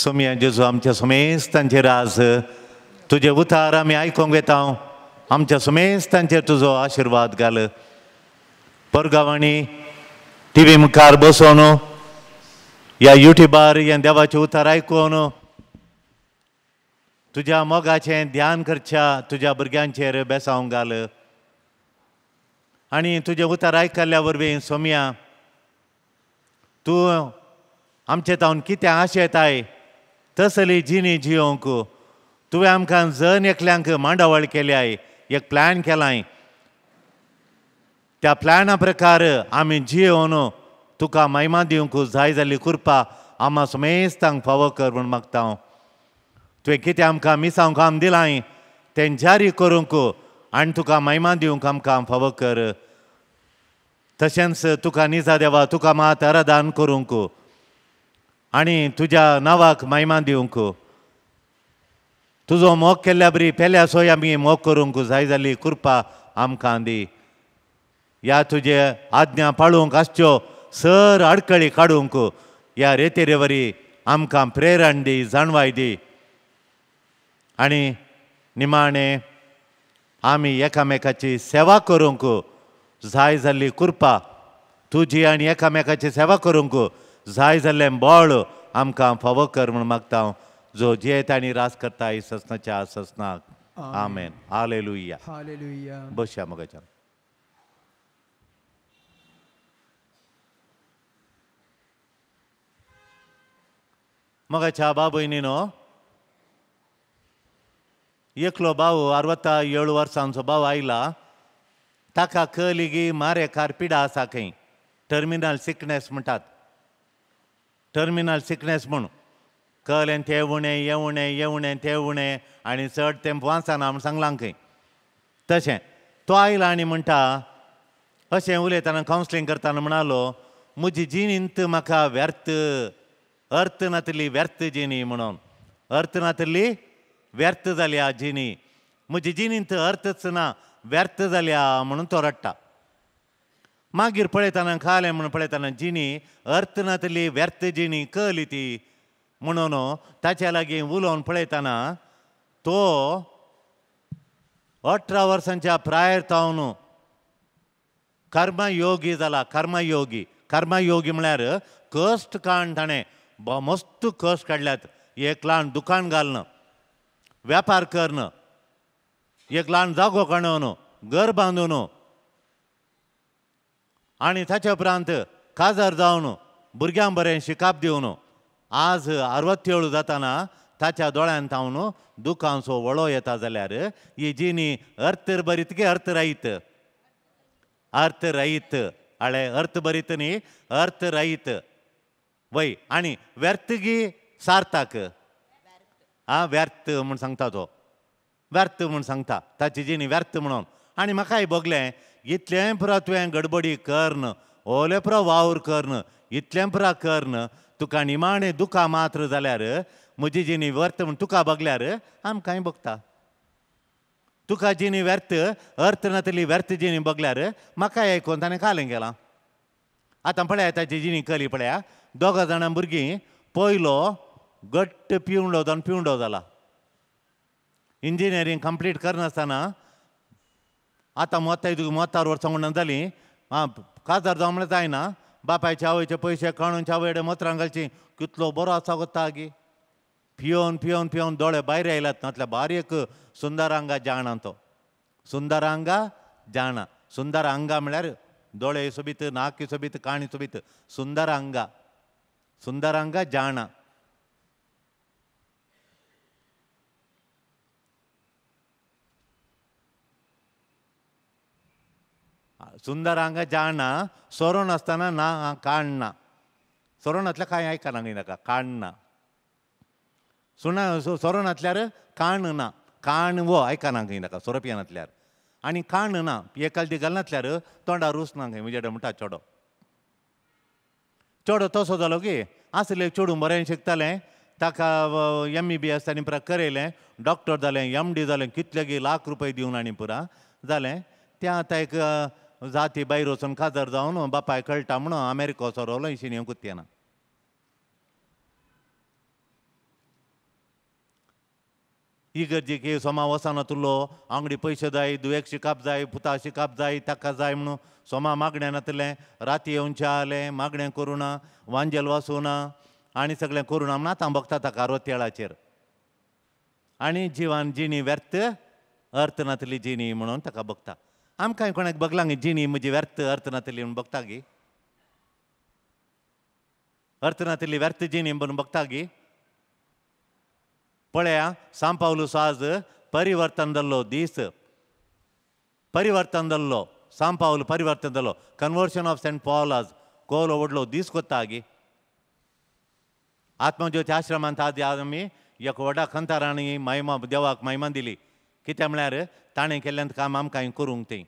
सोम्या जेजू आमच्या समेस्तांचेर आज तुजे उतार आमी आयकोंक येता आमच्या समेस्तांचेर तुजो आशिर्वाद घाल परगांवांनी टी व्ही मुखार बसोन या युट्युबार हें देवाचे उतार आयकून तुज्या मोगाचें ध्यान करच्या तुज्या भुरग्यांचेर बेसावंक घाल आनी तुजें उतार आयकल्ल्या वरवीं सोम्या तूं आमचे तावन कितें आशा येताय तसली जिणी जियोंक तुवें आमकां जन एकल्यांक मांडावळ केल्याय एक प्लॅन केलाय. त्या प्लॅना प्रकार आमी जियोन तुका महिमा दिवंक जाय जाल्ली कृपा आम्हा समेस्तांक फावो कर म्हूण मागता हांव तुवें कितें आमकां मिसांव काम दिलाय तें जारी करूंक आनी तुका महिमा दिवंक आमकां फावो कर. तशेंच तुका निजा देवा तुका मात आराधान करूंक. आनी तुज्या नांवाक महिमा दिवंक. तुजो मोग केल्ल्या बरी पेल्या सोय आमी मोग करूंक जाय जाल्ली कृपा आमकां दी ह्या तुजे आज्ञा पाळूंक आसच्यो सर आडकळी काडूंक ह्या रेतेरेवरी आमकां प्रेरण दी जाणवाय दी. आनी निमाणें आमी एकामेकाची सेवा करूंक जाय जाल्ली कृपा. तुजी आनी एकामेकाची सेवा करूंक जाय जाल्लें बळ आमकां फावो कर म्हूण मागता हांव. जो जे तांणी रास करता ससनाच्या आसनाक आमेन. आले लुया बसया मगाच्या मगाच्या बाब न्हू एकलो भाव अरवता येळू वर्सांचो भाव आयला. ताका क लेगी मारे कारपिडा आसा खंय. टर्मिनल सिकनेस म्हणटात. टर्मिनल सिकनेस म्हूण कळलें ते उणें हें उणें ये उणें ते उणें आनी चड तेंप वाचना म्हूण सांगलां खंय तशें. तो आयला आनी म्हणटा अशें उलयताना कावन्सलींग करताना म्हणालो म्हजी जिणींत म्हाका व्यर्थ. अर्थ नातली व्यर्थ जिणी म्हणून. अर्थ नातली व्यर्थ जाल्या जिणी. म्हजी जिणींत अर्थच ना व्यर्थ जाल्या म्हणून तो रडटा. मागीर पळयतना खालें म्हणून पळयतना जिणी अर्थ नातली व्यर्थ जिणी कली ती. म्हणून ताच्या लागीं उलोवन पळयतना तो अठरा वर्सांच्या प्रायर जावन कर्मयोगी जाला कर्मयोगी. कर्मयोगी म्हळ्यार कश्ट काण ताणें मस्त कश्ट काडल्यात एक ल्हान दुकान घालना वेपार करना एक ल्हान जागो काणून घर बांदून आनी ताच्या उपरांत काजार जावन भुरग्यांक बरें शिकाप दिवन आज अरवत्तेळू जाताना ताच्या दोळ्यांत थावन दुखांचो वळो येता जाल्यार ही जिणी अर्थ बरीत की अर्थ रहीत अर्थ रहीत आळे अर्थ बरीत न्ही अर्थ रहीत वय आनी व्यर्थ गी सार्थक. आ व्यर्थ म्हूण सांगता तो. व्यर्थ म्हूण सांगता. ताची जिणी व्यर्थ म्हणून. आनी म्हाकाय भोगलें इतलें पुरा तुवें गडबडी करन ओले पुरा वावर करन इतलें पुरा करन तुका निमाणें दुखां मात्र जाल्यार म्हजी जिणी व्यर्थ म्हूण तुका बगल्यार आमकांय भोगता तुका जिणी व्यर्थ अर्थ नातली व्यर्थ जिणी बगल्यार म्हाकाय आयकून ताणें कालें गेलां. आतां पळया ताची जिणी कली पळया दोगां जाणां भुरगीं पयलो घट्ट पिवंडो जावन पिवंडो जाला. इंजिनियरींग कंप्लीट करनासतना आतां मोताय तुका मोतार वर्सां म्हणून जालीं आं काजार जावं म्हणल्यार जायना बापायचे आवयचे पयशे काडून आवयडे मोतरां घालची कितलो बरो आसा गो तागी. पियोन पियोन पियोन दोळे भायर आयल्यात नातल्या बारीक सुंदर आंगा जाणा तो. सुंदर आंगा जाणा. सुंदर अंगा म्हळ्यार दोळे सोबीत नाक सोबीत काणी सोबीत सुंदर अंगा सुंदरांगा जाणा. सुंदरांग जाणा सोरोन आसतना ना काणना सोरोनांतल्या कांय आयकना नाका? काणना सुणा सोरोन आसल्यार काण ना काण वो आयकना खंय नाका? सोरोपियानांतल्यार. आनी काण ना एकाल दी घालनातल्यार तोंडार रुसना खंय म्हणजे म्हणटा चेडो. चेडो तसो जालो की आसले चेडूं बरें शिकतालें ताका एम ई बी एस तांणी पुरा करयलें डॉक्टर जालें एम डी जालें कितले गे लाख रुपया दिवन आनी पुरा जालें तें आतां एक जाती भायर वचून काजार जावन बापाय कळटा म्हणून अमेरिका सोरोलो शिन्यो कुत्तेना इगर्जेक सोमा वसाना तुलो आंगडी पयशे जाय दुयेक शिकाप जाय पुता शिकाप जाय ताका जाय म्हणून सोमा मागण्या नातलें राती येवचे आलें मागणें करूं ना वांजेल वाचूं ना आनी सगळें करूं ना म्हणून आतां बघता ताका रोतेळाचेर. आनी जिवान जिणी व्यर्थ अर्थ नातली जिणी म्हणून ताका बघता. आम आमकांय कोणाक बगलां गे जिणी म्हजी व्यर्थ अर्थ म्हणून बघता गे अर्थ नातली व्यर्थ जिणी म्हणून बघता गे पळया सांपावलो साज परिवर्तन दल्लो दीस परिवर्तन दल्लो सांपावल परिवर्तन जाल्लो कन्वर्शन ऑफ सेंट पॉल आज कोलो व्हडलो दीस कोत्ता गे आत्मज्योती आश्रमांत आज आमी एक वडा खंताराणी महिमा कित्या म्हळ्यार ताणें केल्लें काम आमकां करूंक तें.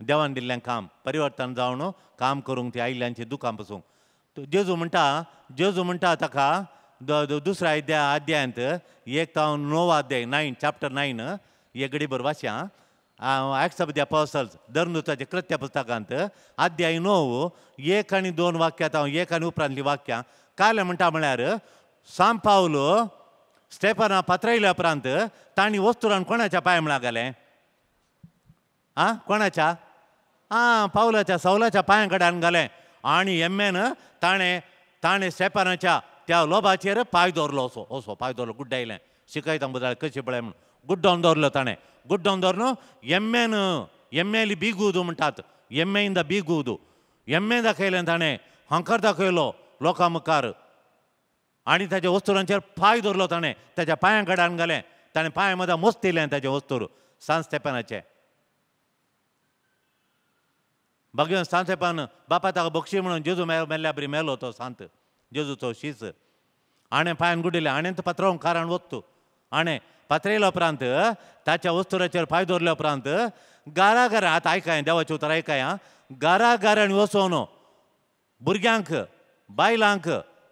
देवान दिल्लें काम परिवर्तन जावन काम करूंक तें आयिल्ल्यांची दुखां पसून तो जेजू म्हणटा जेजू म्हणटा ताका दुसऱ्या अध्याय अध्यायांत एक तो णव अध्याय नायन चॅप्टर नायन हे गडीभर वाचया. आं ऑफ द अपॉसल्स धर्मदुताच्या कृत्य पुस्तकांत अध्याय णव एक आनी दोन वाक्यां हांव एक आनी उपरांतली वाक्यां. काल म्हणटा म्हळ्यार सांपावलो पावलो स्टेफना पात्रयल्या उपरांत तांणी वस्तुरान कोणाच्या पांय म्हणा गेलें आ कोणाच्या आं पावलाच्या सवलाच्या पांया कडेन घालें आनी एम्मेन ताणें ताणें स्टेपानाच्या त्या लोबाचेर पांय दवरलो असो असो पांय दवरलो गुड्डायलें शिकयता बदल कशी पळय म्हूण गुड्डोवन दवरलो ताणें गुड्डोवन दवरून एम्मेन एम्मेली बिगूद म्हणटात एम्मेंद बिगूद एम्मे दाखयलें ताणें हंकार दाखयलो लोकां मुखार आनी ताच्या वस्तुरांचेर पांय दवरलो ताणें. ताच्या पांयां कडेन घालें. ताणें पांय मदां मोस्तिलें ताचें वस्तूर सांत स्टेपानाचें भगवान सांत बापा ताका बक्षी म्हणून जेजू मे मेल्ल्या बरी मेलो तो सांत. जेजूचो शीस. हाणें पांयान गुडिले. आणे पत्रावंक कारण वस्तू. हाणें पत्रयल्या उपरांत ताच्या वस्तुराचेर पांय दवरल्या उपरांत घरा आतां आयकाय देवाचें उतर आयकाय आं घरा वचून वचोन भुरग्यांक बायलांक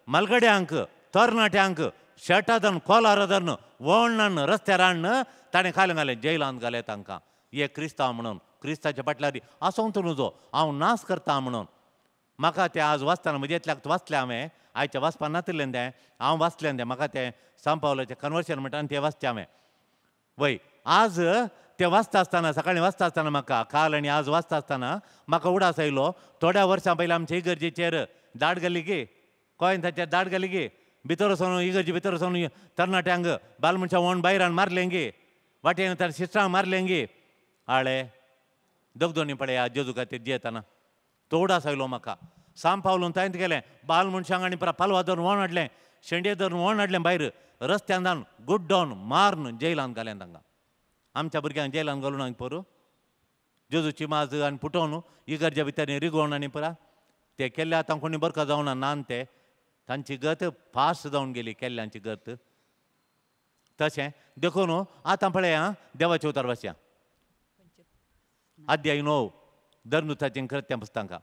मलगड्यांक तरणाट्यांक शर्टां धरून कोलार धरून वळणान रस्त्यार हाडन ताणें खालें घालें जैलांत घालें तांकां हे क्रिस्तांव म्हणून क्रिस्ताच्या फाटल्यार आसोंत नजो हांव नास करता म्हणून म्हाका तें आज वाचतना म्हजे इतल्याक वाचलें हांवें आयच्या वाचपा नातलें तें हांव वाचलें तें म्हाका तें सांपावलेचें कन्वर्शन म्हणटा आनी तें वाचचें हांवें वय आज तें वाचता आसतना सकाळीं वाचता आसतना म्हाका काल आनी आज वाचता आसतना म्हाका उडास आयलो थोड्या वर्सां पयलीं आमच्या इगर्जेचेर दाट घाली गे कोयन ताचेर दाट घाली गे भितर वचोन इगर्जे भितर वचोन तरणाट्यांक बाल मनशा वोण बायरान मारलें गे वाटेन ताणें शिस्त्रांक मारलें गे आळे दोगदोनी पळया जेजू खातीर जियेताना तो उडास आयलो म्हाका साम पावलो थंयत गेलें बाल मनशांक आनी परत पालवा धरून ओण हाडलें शेंडे धरून ओण हाडलें भायर रस्त्यान जावन गुड्डोवन मारून जैलांत घालें तांकां आमच्या भुरग्यांक जैलांत घालून हांवें परू. जेजूची माज आनी पुटोवन इगर्जे भितर रिगोवन आनी पुरा. ते केल्ले आतां कोणी बरका जावना नान ते. तांची गत फास्ट जावन गेली केल्ल्यांची गत. तशें देखून आतां पळया देवाचे उतर वचया अध्याय णव धर्मदुताचें कृत्य पुस्तकां.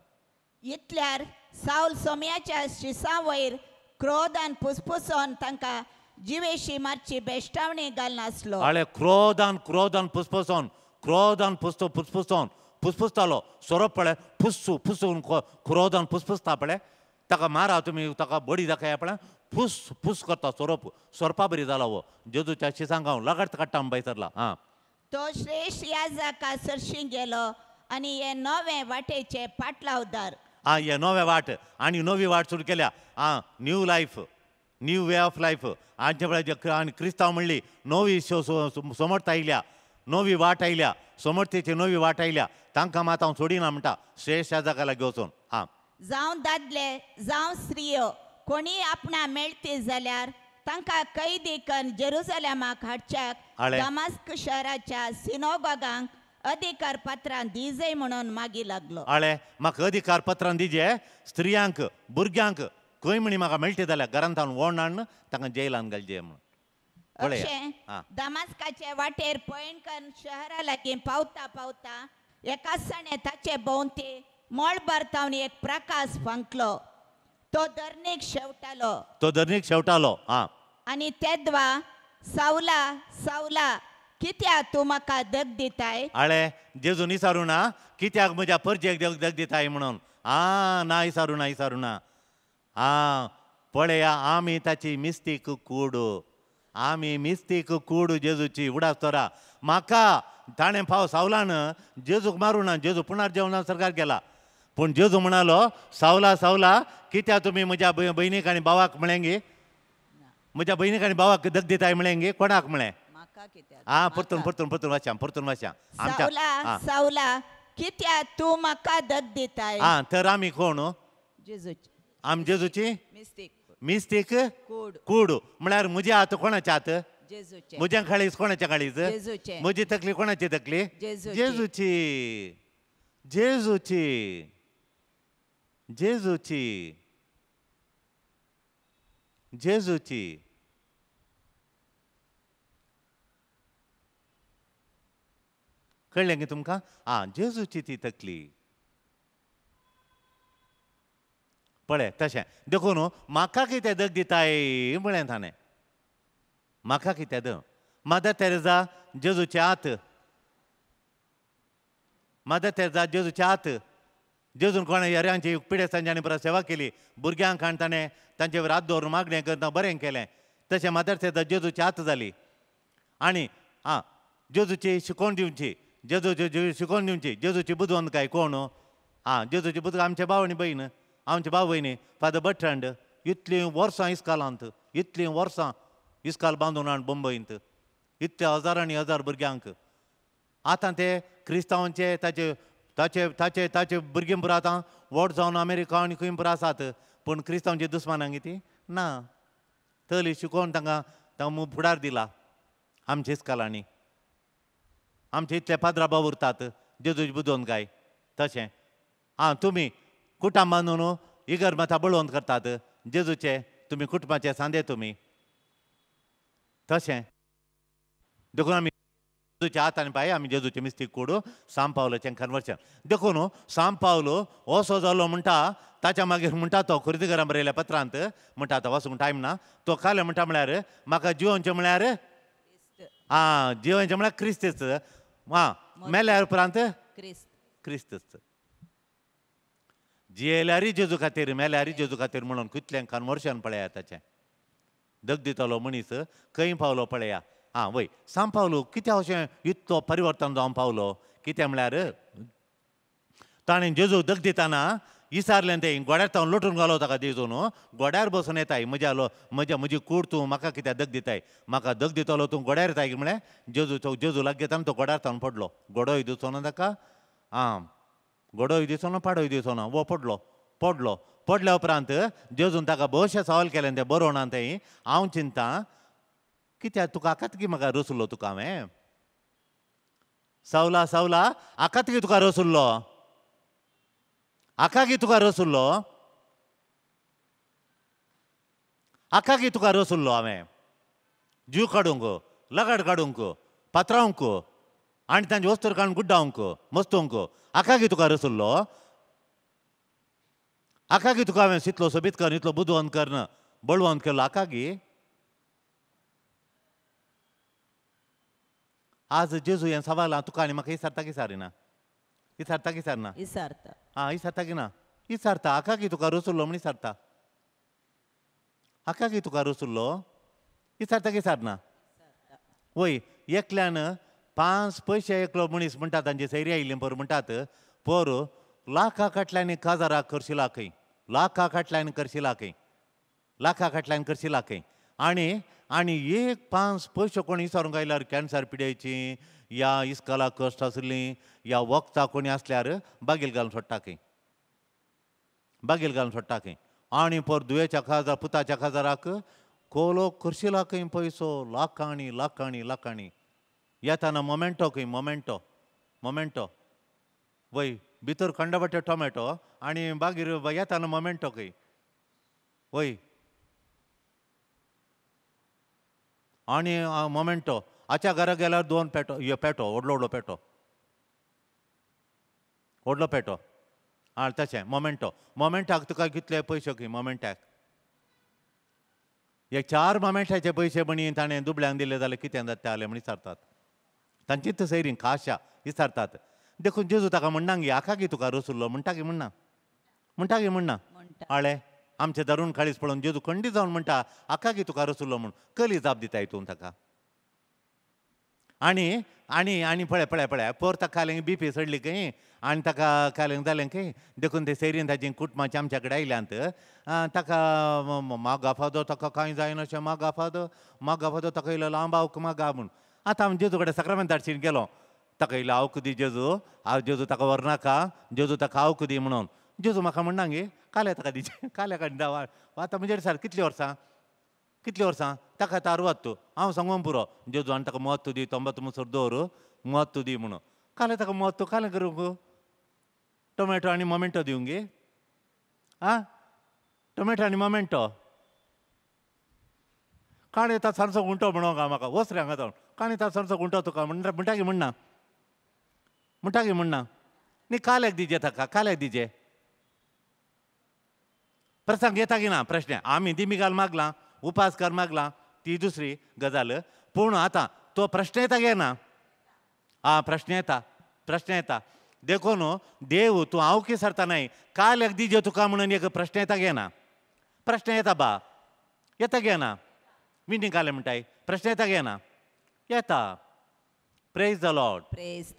इतल्यार सावल सोम्याच्या शिसा वयर क्रोधान फुसफुसोन तांकां जिवेशी मारची बेश्टावणी घालनासलो आळे क्रोधान क्रोधान फुसफुसोन क्रोधान फुसतो फुसफुसोन फुसफुसतालो सोरोप पळय फुस्सू फुसून क्रोधान फुसफुसता पळय ताका मारा तुमी ताका बडी दाखया पळय फुस फुस करता सोरोप सोरपा बरी जाला हो जेजूच्या शिसांक हांव लगाट काडटा बैसरला आं तो श्रेश्ठ याजाका सरशी गेलो आनी हे नवे वाटेचे पाटलावदार आं हे नवे वाट आनी नवी वाट सुरू केल्या. आं new life new way of life आमचे पळय जे क्र- आनी क्रिस्तांव म्हणली नवी सो- समर्थ आयल्या नवी वाट आयल्या समर्थेची नवी वाट आयल्या. तांकां मात हांव सोडिना म्हणटा श्रेष्ठ याजाकाला घेवचोन. आं जावं दादले जावं स्त्रियो कोणी आपणा मेळटी जाल्यार तांकां कैदी करून जेरुसलेमाक हाडच्याक. दमास्क शहराच्या सिनोगोगांक अधिकार पत्रां दिजय म्हणून मागी लागलो. आळे म्हाका अधिकार पत्रां दिजे स्त्रियांक भुरग्यांक खंय म्हणी म्हाका मेळटे जाल्यार घरांत हाडून वोण हाडून तांकां जेलान घालचे म्हणून. अशें दमास्काचे वाटेर पयणकर शहरा लागीं पावता पावता एका सणे ताचे भोंवती मळ भरतावन एक प्रकाश फंकलो. तो धरणीक शेवटालो. तो धरणीक शेवटालो आं आनी तेदवा सावला सावला कित्याक तूं म्हाका दग दिताय? आळे जेजू विचारू ना कित्याक म्हज्या परजेक देव दग दिताय म्हणून? आ ना विचारू ना विचारू ना. आ पळया आमी ताची मिस्तीक कूड. आमी मिस्तीक कूड जेजूची उडासतोरा म्हाका ताणें फाव सावलान जेजूक मारूं ना जेजू पुणार जेवणा सरकार गेला. पूण जेजू म्हणालो सावला सावला कित्या तुमी म्हज्या भय- भयणीक आनी भावाक म्हळेंगे? म्हज्या भयणीक आनी भावाक दग दिताय म्हळेंगे? कोणाक म्हळें? आ परतून परतून परतून वाच्या परतून वाच्या आमच्या सावला कित्या तू म्हाका दग दिताय? आ तर आमी कोण जेजूची. आम जेजूची? मिस्टेक. कूड. म्हळ्यार म्हजे हात कोणाचे हात जेजूचे. म्हज्या काळीज कोणाच्या जेजूचे. म्हजी तकली कोणाची तकली? जेजूची. जेजूची. जेजूची. जेजूची. कळ्ळें कळलें तुमकां? आ जेजूची ती तकली. पळय तशें. देखून म्हाका कितें दग दिताय म्हळें ताणें म्हाका कितें द मदर तेरेजा जेजूचे आत. मदर तेरेजा जेजूचे हात जेजून कोणा यऱ्यांची पिडे संजांनी परत सेवा केली. भुरग्यांक हाण ताणें तांचे रात हात दवरून मागणें करता बरें केलें तशें मदर तेरेजा जेजूची आत जाली आनी आं जेजूची शिकोवण दिवची जेजूची शिकोवण शिकोवन दिवची जेजूची बुदवंत काय कोण हो? आं जेजूची बुदक आमचे भाव आनी भयण आमचे भाव भयणी फादर बटंड इतलीं वर्सां इस्कालांत इतलीं वर्सां इस्काल बांदून हाण मुंबईंत इतले हजारांनी हजार भुरग्यांक आतां ते क्रिस्तांवांचे ताचे ताचे ताचे ताचे भुरगीं पुरो आतां व्हड जावन अमेरिका आनी खंय पुरो आसात पूण क्रिस्तांवची दुस्मानांगी ती ना. तली शिकोवन तांकां तांकां फुडार दिला. आमच्या इस्कालांनी आमचे इतले पाद्राबा उरतात. जेजूची बुदोवन काय तशें. आं तुमी कुटाम बांदून इगर बळोवन करतात? जेजूचे तुमी कुटुंबाचे सांदे तुमी तशें. देखून आमी जेजूच्या हातान पांय आमी जेजूचे मिस्तीक कोडू साम पावलोचें कन्वर्शन देखून साम पावलो असो जालो म्हणटा ताच्या मागीर म्हणटा तो खुर्दीगरान बरयल्या पत्रांत म्हणटा तो वचूंक टायम ना तो काले म्हणटा म्हळ्यार म्हाका जिवनचें म्हळ्यार आं जिवनचें म्हळ्यार क्रिस्तीच आं मेल्यार उपरांत क्रिस्त क्रिस्तच जियेल्यारय जेजू खातीर मेल्यारय जेजू खातीर म्हणून कितलें कन्वर्शन पळया ताचें दग दितलो मनीस खंय पावलो पळया आं वय. सांग पावलो कित्या अशें इतलो परिवर्तन जावन पावलो? कितें म्हळ्यार ताणें जेजू दग दिताना इसारलें तें गोड्यार तावन लोटून घालो ताका जेजून गोड्यार बसून येताय म्हज्या लो म्हज्या म्हजी कूड तूं म्हाका कित्याक दग दिताय? म्हाका दग दितलो तूं गोड्यार येताय म्हळ्यार? जेजू तो जेजू लाग घेताना तो गोड्यार तावन पडलो. गोडोय दिसोना ताका? आं गोडोय दिसोना पाडोय दिसोना वो पडलो पडलो. पडल्या उपरांत जेजून ताका भोवशें सवाल केलें तें बरोवना तें. हांव चिंता कित्याक तुका आकात आकातकी म्हाका रसुल्लो तुका हांवें? सावला सावला आकातकी तुका रसुल्लो? आकागी तुका रसुल्लो? आकागी तुका रसुल्लो हांवें? जीव काडूंक लगाड काडूंक पात्रावंक आनी तांचे वस्तूर काडून गुड्डावंक मस्तोवंक आकागी तुका रसुल्लो? आकागी तुका हांवें शितलो सोबीत कर इतलो बुदवंत करन बळवंत केलो आकागी आज जेजू हें सवालां तुका आनी म्हाका विचारता की सारिना? विचारता की सारना? इसार्थ आं विचारता की ना? विचारता आकागी तुका रसुल्लो म्हण विचारता आकागी तुका रसुल्लो? विचारता की सारना? वय एकल्यान पांच पयशे एकलो मनीस म्हणटा तांचे सैरी आयिल्ली पर म्हणटात पर लाखा काटल्यानी काजाराक करशिला खंय लाखा काटल्यान करशिला खंय लाखा काटल्यान करशिला खंय आनी आनी एक पांच पयशे कोणी इसारून गायल्यार कॅन्सर पिड्याची या इस्काला कश्ट आसली या वखदां कोणी आसल्यार बागेल घालून सोडटा खंय बागेल घालून सोडटा खंय आनी पर दुयेच्या काजार पुताच्या काजाराक कोलो खुर्शी खंय पयसो लाखाणी लाखाणी लाखाणी. येताना मोमेंटो खंय मोमेंटो मोमेंटो. वय भितर कंडबटे टोमॅटो आनी बागीर येताना मोमेंटो खंय वय आनी मोमेंटो. आच्या घरा गेल्यार दोन पेटो हे पेटो व्हडलो व्हडलो पेटो. व्हडलो पेटो. आं तशें मोमेंटो. मोमेंटाक तुका कितले पयशे खंय मोमेंटाक? हे चार मोमेंटाचे पयशे म्हणी ताणें दुबळ्यांक दिले जाल्यार कितें जाता जालें म्हण विचारतात. तांचीच सैरीं खाशा विचारतात. देखून जेजू ताका म्हणना गे आखा गे तुका रसुल्लो म्हणटा गे म्हणना? म्हणटा गे म्हणना? आळे आमचे दारून काळीस पळोवन जेजू खंडी जावन म्हणटा आका की तुका रसुल्लो म्हूण? कली जाप दिता हितून ताका? आनी आनी आनी पळय पळय पळय पोर ताका खालें बी पी सडली खंय आनी ताका खालें जालें खंय देखून ते सेरीन ताची कुटुंबाचे आमच्या कडेन आयल्यांत ताका म- मागा फादो ताका कांय जायना अशें मागा फादो मागा फादो ताका येयलो हांव बावक आवक मागा म्हूण. आतां हांव जेजू कडेन सक्रमेंत धाडशीन गेलो ताका येयलो आवक दी जेजू हांव जेजू ताका व्हरनाका जेजू ताका आवक दी म्हणून. जेजू म्हाका म्हणना गे काल्या ताका दिचे काल्या काडून वा आतां म्हणजे सार कितलीं वर्सां कितलीं वर्सां ताका आतां तूं हांव सांगूंक पुरो जेजू आनी ताका म्हत्व दी तोंबत्त मुसर दवर म्हत्व दी म्हणून काले ताका म्हत्व कालें करूंक? टोमॅटो आनी मोमेंटो दिवंक गे. आं? टोमॅटो आनी मोमेंटो. काण येता सारसो गुंटो म्हणो गा म्हाका वस रे हांगा जावन काण येता सारसो गुंटो तुका म्हणटा म्हणटा की म्हणना म्हणटा की म्हणना न्ही काल्याक दिजे ताका काल्याक दिजे? प्रसंग येता की ना? प्रश्न. आमी दिमिगाल मागला उपास कर मागला ती दुसरी गजाल. पूण आतां तो प्रश्न येता गे ना? आ प्रश्न येता. प्रश्न येता. देखून देव तूं हांव की सरता न्हय काल्याक दिजे तुका म्हणून एक प्रश्न येता गे ना? प्रश्न येता बा. येता गे ना? विनींग काले म्हणटाय प्रश्न येता गे ना? येता. Praise the Lord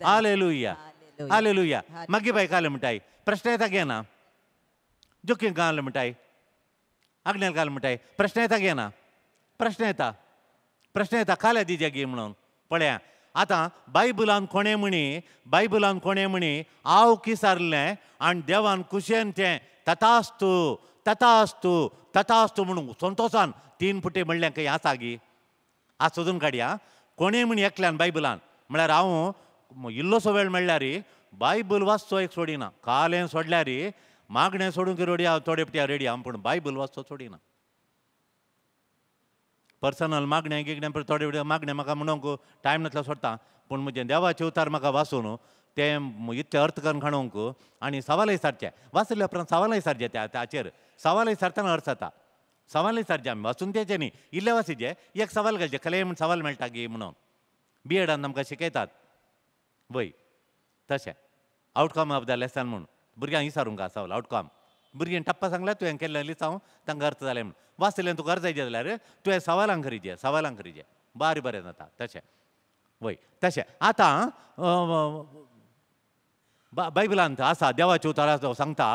hallelujah Hallelujah. Hallelujah Hallelujah. मागीर बाय काले म्हणटाय प्रश्न येता गे ना? जोकीन काले म्हणटाय आग्नेल काल म्हणटाय प्रश्न येता घेना ना प्रश्न येता प्रश्न येता काल्या दिजे गे म्हणून पळया आतां बायबलान कोणे म्हणी बायबलान कोणे म्हणी हांव किसारलें आनी देवान कुशेन तें तथास्तू तथास्तू तथास्तू म्हणून संतोशान तीन फुटे म्हणलें खंय आसा गी आज सोदून काडया कोणें म्हणी एकल्यान बायबलान म्हळ्यार हांव इल्लोसो वेळ म्हणल्यार बायबल वाचचो एक सोडिना कालें सोडल्यार मागणें सोडूंक रेडी हांव थोडे पट्या रेडी हांव पूण बायबल वाचचो सोडिना पर्सनल मागण्या गिगणें थोडे फुडें मागणें म्हाका म्हणूंक टायम नासलो सोडटा पूण म्हजे देवाचे उतार म्हाका वाचून ते इतके अर्थ करून खाणूंक आनी सवालय सारचे वाचले उपरांत सवालय सारचे त्या ताचेर सवालय सारतना अर्थ जाता सवालय सारचे आमी वाचून तेचे न्ही इल्ले वाचीचे एक सवाल घालचे खले म्हण सवाल मेळटा गे म्हणून. बी एडान आमकां शिकयतात. वय. तशें. आउटकम ऑफ द लेसन म्हूण भुरग्यांक विचारूंक सवाल आउटकम भुरग्यांनी टप्पा सांगल्यार तुवें केल्लें लिसांव तांकां अर्थ जालें म्हूण वाचलें तुका अर्थ जायचें जाल्यार तुवें सवालांक करीचे सवालांक करीचे बारी बरें जाता तशें. वय तशें. आतां बायबलांत आसा देवाच्या उतारा सांगता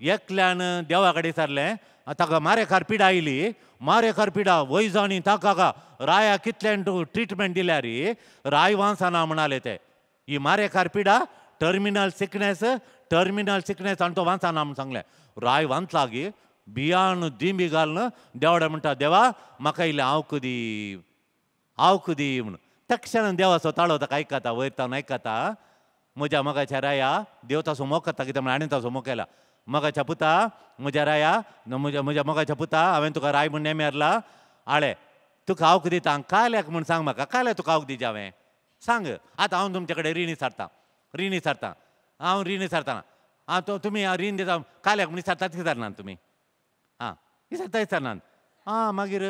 एकल्यान देवा कडेन सरलें ताका मारेकार पिडा आयली मारेकार पिडा वय जाणी ताका राया कितल्यान ट्रिटमेंट दिल्या रे राय वांसाना म्हणाले ते ही मारेकार पिडा टर्मिनल सिकनेस टर्मिनल सिकनेस आनी तो वांसाना म्हूण सांगलें राय वांचला गी बियाण दिंबी घालून देवडे म्हणटा देवा म्हाका इल्लें हांव दी हांव दी म्हणून. तक्षण देवा ताळो ताका आयकता वयरतावन आयकता म्हज्या मोगाच्या राया देवता समोख करता कित्याक म्हण हाणें ताचो मोग केला मोगाच्या पुता म्हज्या राया न म्हज्या म्हज्या मोगाच्या पुता हांवें तुका राय म्हूण नेमेरला आळे तुका हांव दिता कायल्याक म्हूण सांग म्हाका कायल्या तुका हांव दिवचे हांवें? सांग. आतां हांव तुमचे कडेन रिणी सारतां रिणी सारतां. हांव रीण सारता आं तो तुमी रीण दिता काल्याक म्हण सारतात की तुमी आं विचारता विसारनात आं मागीर?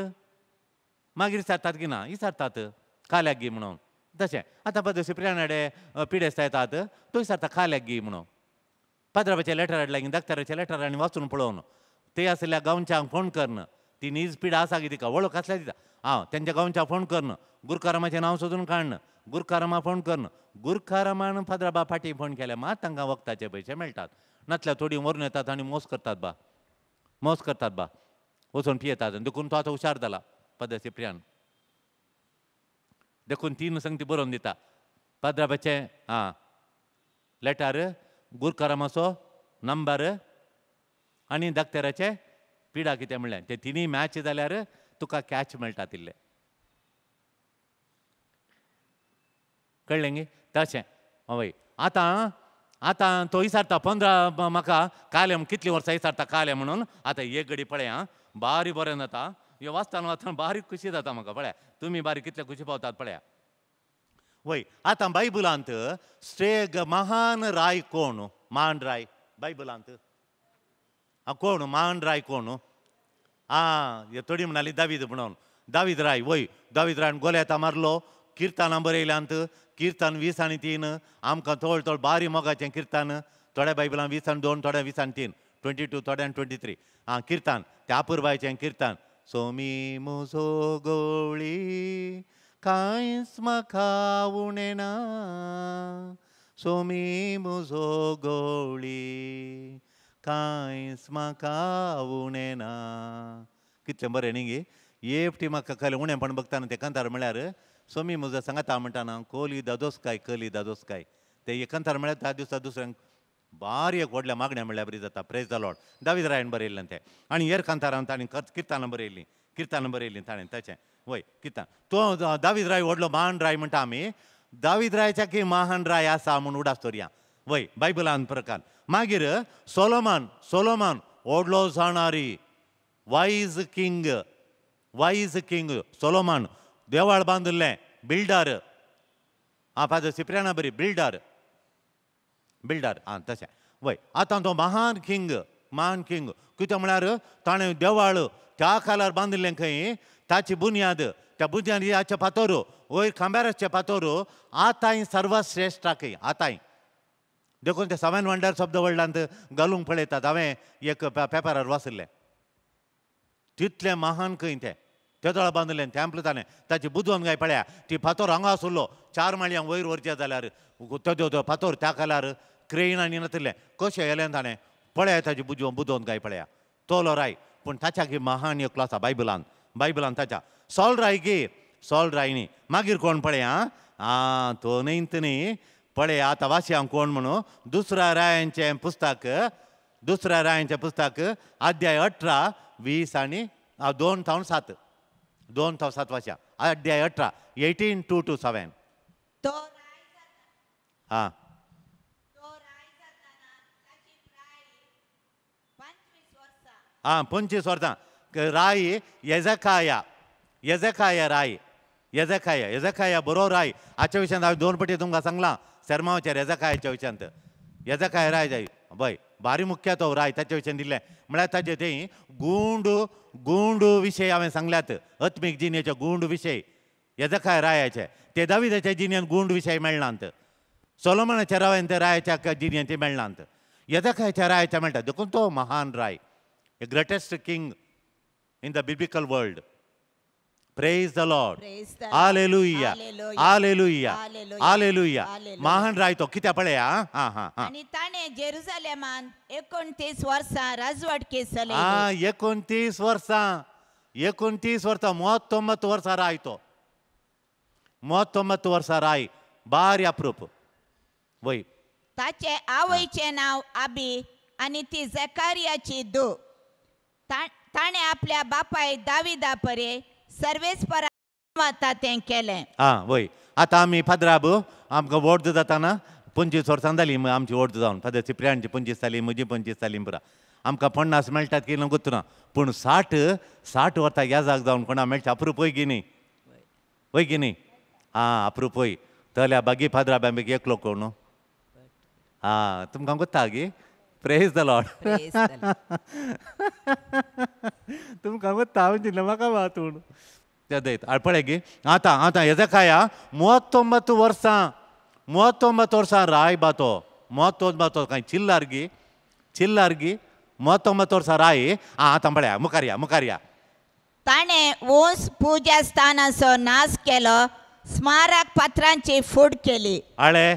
मागीर विचारतात की ना? विचारतात काल्याक गी म्हणून. तशें. आतां पळय दुसरे प्रियानाडे पिडेस्ता येतात. तो विचारता काल्याक गी म्हणून. पाद्राबाचे लेटर हाडला की दाक्तराचे लेटर आनी वाचून पळोवन. ते आसल्या गांवच्यांक फोन करन ती नीज पिडा आसा की? तिका वळख आसल्या दिता हांव तेंच्या गांवच्या फोन करणं. गुरकारामाचें नांव सोदून काडन गुरकारामा फोन करणं. गुरकारामान पाद्राबा फाटीं फोन केल्या. मात तांकां वखदाचे पयशे मेळटात नातल्या थोडीं व्हरून येतात आनी मोस करतात बा. मोस करतात बा. वचून पियेतात देखून तो आतां हुशार जाला पद्दती प्रियान. देखून तीन संगती बरोवन दिता. पाद्राबाचे आं लेटर गुरकारामाचो नंबर आनी दाक्तराचे पिडा कितें म्हणलें ते तिनूय मॅच जाल्यार तुका कॅच मेळटा तिल्ले कळ्ळें गे तशें हय आतां आतां तो विचारता पंदरा म्हाका कालें कितलीं वर्सां विचारता काले म्हणून आतां एक घडी पळय आं बारी बरें जाता हे वाचताना वाचताना बारीक खुशी जाता म्हाका पळया तुमी बारीक कितले खुशी पावतात पळया वय आतां बायबलांत स्ट्रेग महान राय कोण महान राय बायबलांत कोण महान राय कोण आं हे थोडी म्हणाली दावीद म्हणून दावीद राय वय दावीद रायन गोल्याता मारलो किर्तानां बरयल्यांत किर्तन वीस आनी तीन आमकां थोड थोड बारी मोगाचें किर्तन थोड्या बायबलां वीस आनी दोन थोड्या वीस आनी तीन ट्वेंटी टू थोड्यान ट्वेंटी थ्री आं किर्तान त्या अपुरबायचें किर्तान सोमी मुसो गोळी कांयच म्हाका उणें ना सोमी मुजो गोळी कांयच म्हाका उणें ना कितलें बरें न्ही गे येपटी म्हाका खरें उणेंपण बघताना ते कंतार म्हळ्यार सोमी म्हजो सांगाता म्हणटाना कोली दादोसकाय कली दादोसकाय ते एकंतार म्हळ्यार त्या दिसा दुसऱ्यांक बारी एक व्हडल्या मागण्या म्हळ्यार बरी जाता प्रेज द लॉर्ड दावीद रायन बरयल्लें तें आनी हेर कांतारान ताणें किर्तानां बरयल्लीं किर्तानां बरयलीं ताणें ताचें वय किर्तान तो दावीद राय व्हडलो महान राय म्हणटा आमी दावीद रायच्या की महान राय आसा म्हूण उडास उडास्तोरया वय बायबलान प्रकार मागीर सोलोमान सोलोमान व्हडलो जाणारी wise king wise king Solomon देवाळ बांदुल्लें बिल्डर आं फादर सिप्रियाना बरी बिल्डर बिल्डर आं तशें वय आतां तो महान किंग महान किंग कितें म्हळ्यार ताणें देवाळ त्या कालार बांदिल्लें खंय ताची बुन्याद त्या बुन्यादीचे फातोर वयर खांब्याराचे फातोर आतांय सर्वश्रेश्ठाकय आतांय देखून ते सेवन वंडर्स ऑफ द वर्ल्डांत घालूंक पळयतात हांवें एक पेपरार वाचिल्लें तितलें महान खंय तें तेदोळ बांदलें टॅम्पल ताणें ताची बुदवन गाय पळया ती फातोर हांगा आसुल्लो चार माळयांक वयर व्हरचें जाल्यार तेदो तो फातोर त्या काल्यार क्रेन आनी कशें येलें ताणें पळया ताची बुजव बुदवन गाय पळया तोलो राय पूण ताच्या की महान एकलो आसा बायबलान बायबलान ताच्या सॉल राय गे सॉल रायनी मागीर कोण पळया आं आं तो न्हय न्ही। पळया आतां वाशयां कोण म्हणून दुसऱ्या रायांचें पुस्तक दुसऱ्या रायांचें पुस्तक अध्याय अठरा वीस आनी दोन थावन सात. दोन थाव सात वाशा अध्याय अठरा एटीन टू टू सेवन हां. हां पंचवीस वर्सां राय येजकाया येजकाया राय येजकाया येजकाया बरो राय हाच्या विशयान हांवें दोन पटी तुमकां सांगलां. शर्मावाचेर येजकायाच्या विशयांत येजकाय राय जाय बय भारी मुख्य तो राय ताचे विशयान दिल्लें म्हळ्यार ताचे थंय गूंड गूंड विशय हांवें सांगल्यात. अत्मीक जिनेचे गूंड विशय येजकाय रायाचे ते दाविदाच्या जिणेन गूंड विशय मेळनात सोलोमनाच्या रायान ते रायाच्या जिणेन ते मेळनात येजकायच्या रायाच्या मेळटा देखून तो महान Rai. A greatest king in the biblical world. Praise the Lord hallelujah hallelujah hallelujah महान रायतो कित्या पळया हा हा आणि ताणे जेरुसलेमान 29 वर्सां राजवट केसले हा एकोणतीस वर्सां 29 वर्सां 39 वर्सां रायतो 39 वर्सां राय बार अप्रूप वय ताचे आवयचे नाव आबी आणि ती जकारियाची दो ताणे आपल्या बापाय दाविदा परे सर्वेस वता तें केलें आ वय. आतां आमी फादराब आमकां व्हड जाताना पंचवीस वर्सां जालीं आमची व्हड जावन फादर सिप्रियांची पंचवीस जाली म्हजी पंचवीस जालीं पुरा आमकां पन्नास मेळटात की ना पूण साठ साठ वर्सां ह्या जावन कोणा मेळटा अप्रूप वय की न्ही? वय की न्ही? आं अप्रूप वय तल्या बागी फादरा पैकी एकलो कोण? आं तुमकां कोत्ता गे Praise the Lord Praise the Lord. तुमकां ಗೊತ್ತಾ ಅವನಿಲ್ಲ ಮಗ ಮಾತು ಅದೈತೆ ಪಳೆ ಗೆ ಆತ ಆತ ಎದಕಾಯ ಮೂವತ್ತೊಂಬತ್ತು ವರ್ಷ ಮೂವತ್ತೊಂಬತ್ತು ವರ್ಷ ರಾಯ್ ಬಾತೋ ಮೂವತ್ತೊಂಬತ್ತು ಕಾಯಿ ಚಿಲ್ಲಾರ್ಗಿ ಚಿಲ್ಲಾರ್ಗಿ ಮೂವತ್ತೊಂಬತ್ತು ವರ್ಷ ರಾಯಿ ಆ ಆತ ಬಳೆ ಮುಖಾರ್ಯ ಮುಖಾರ್ಯ ताणें वंस पुजा स्थानाचो नाश केलो स्मारक पत्रांची फूड केली हळे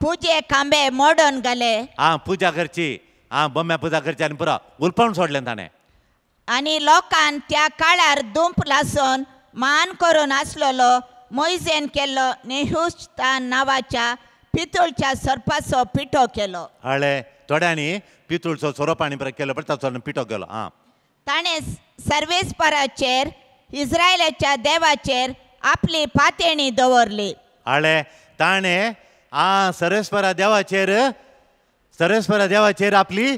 पुजे खांबे मोडून घाले हां पुजा करची हां बॉम्ब्या पुजा करची आनी पुरो उलपण सोडलें ताणें आणि लोकांन त्या काळार दुंप लासून मान करून आसलेलो मोयजेन केल्लो नेहुस्तान नांवाच्या पितूळच्या सर्पाचो पिठो केलो हळे थोड्यांनी पितूळचो सोरो पाणी बरें केलो पण ताचो पिठो गेलो हां ताणें सर्वेस्पराचेर इस्रायलाच्या देवाचेर आपली पातेणी दवरली हळे ताणें आ सरेस्परा देवाचेर सरेस्परा देवाचेर आपली.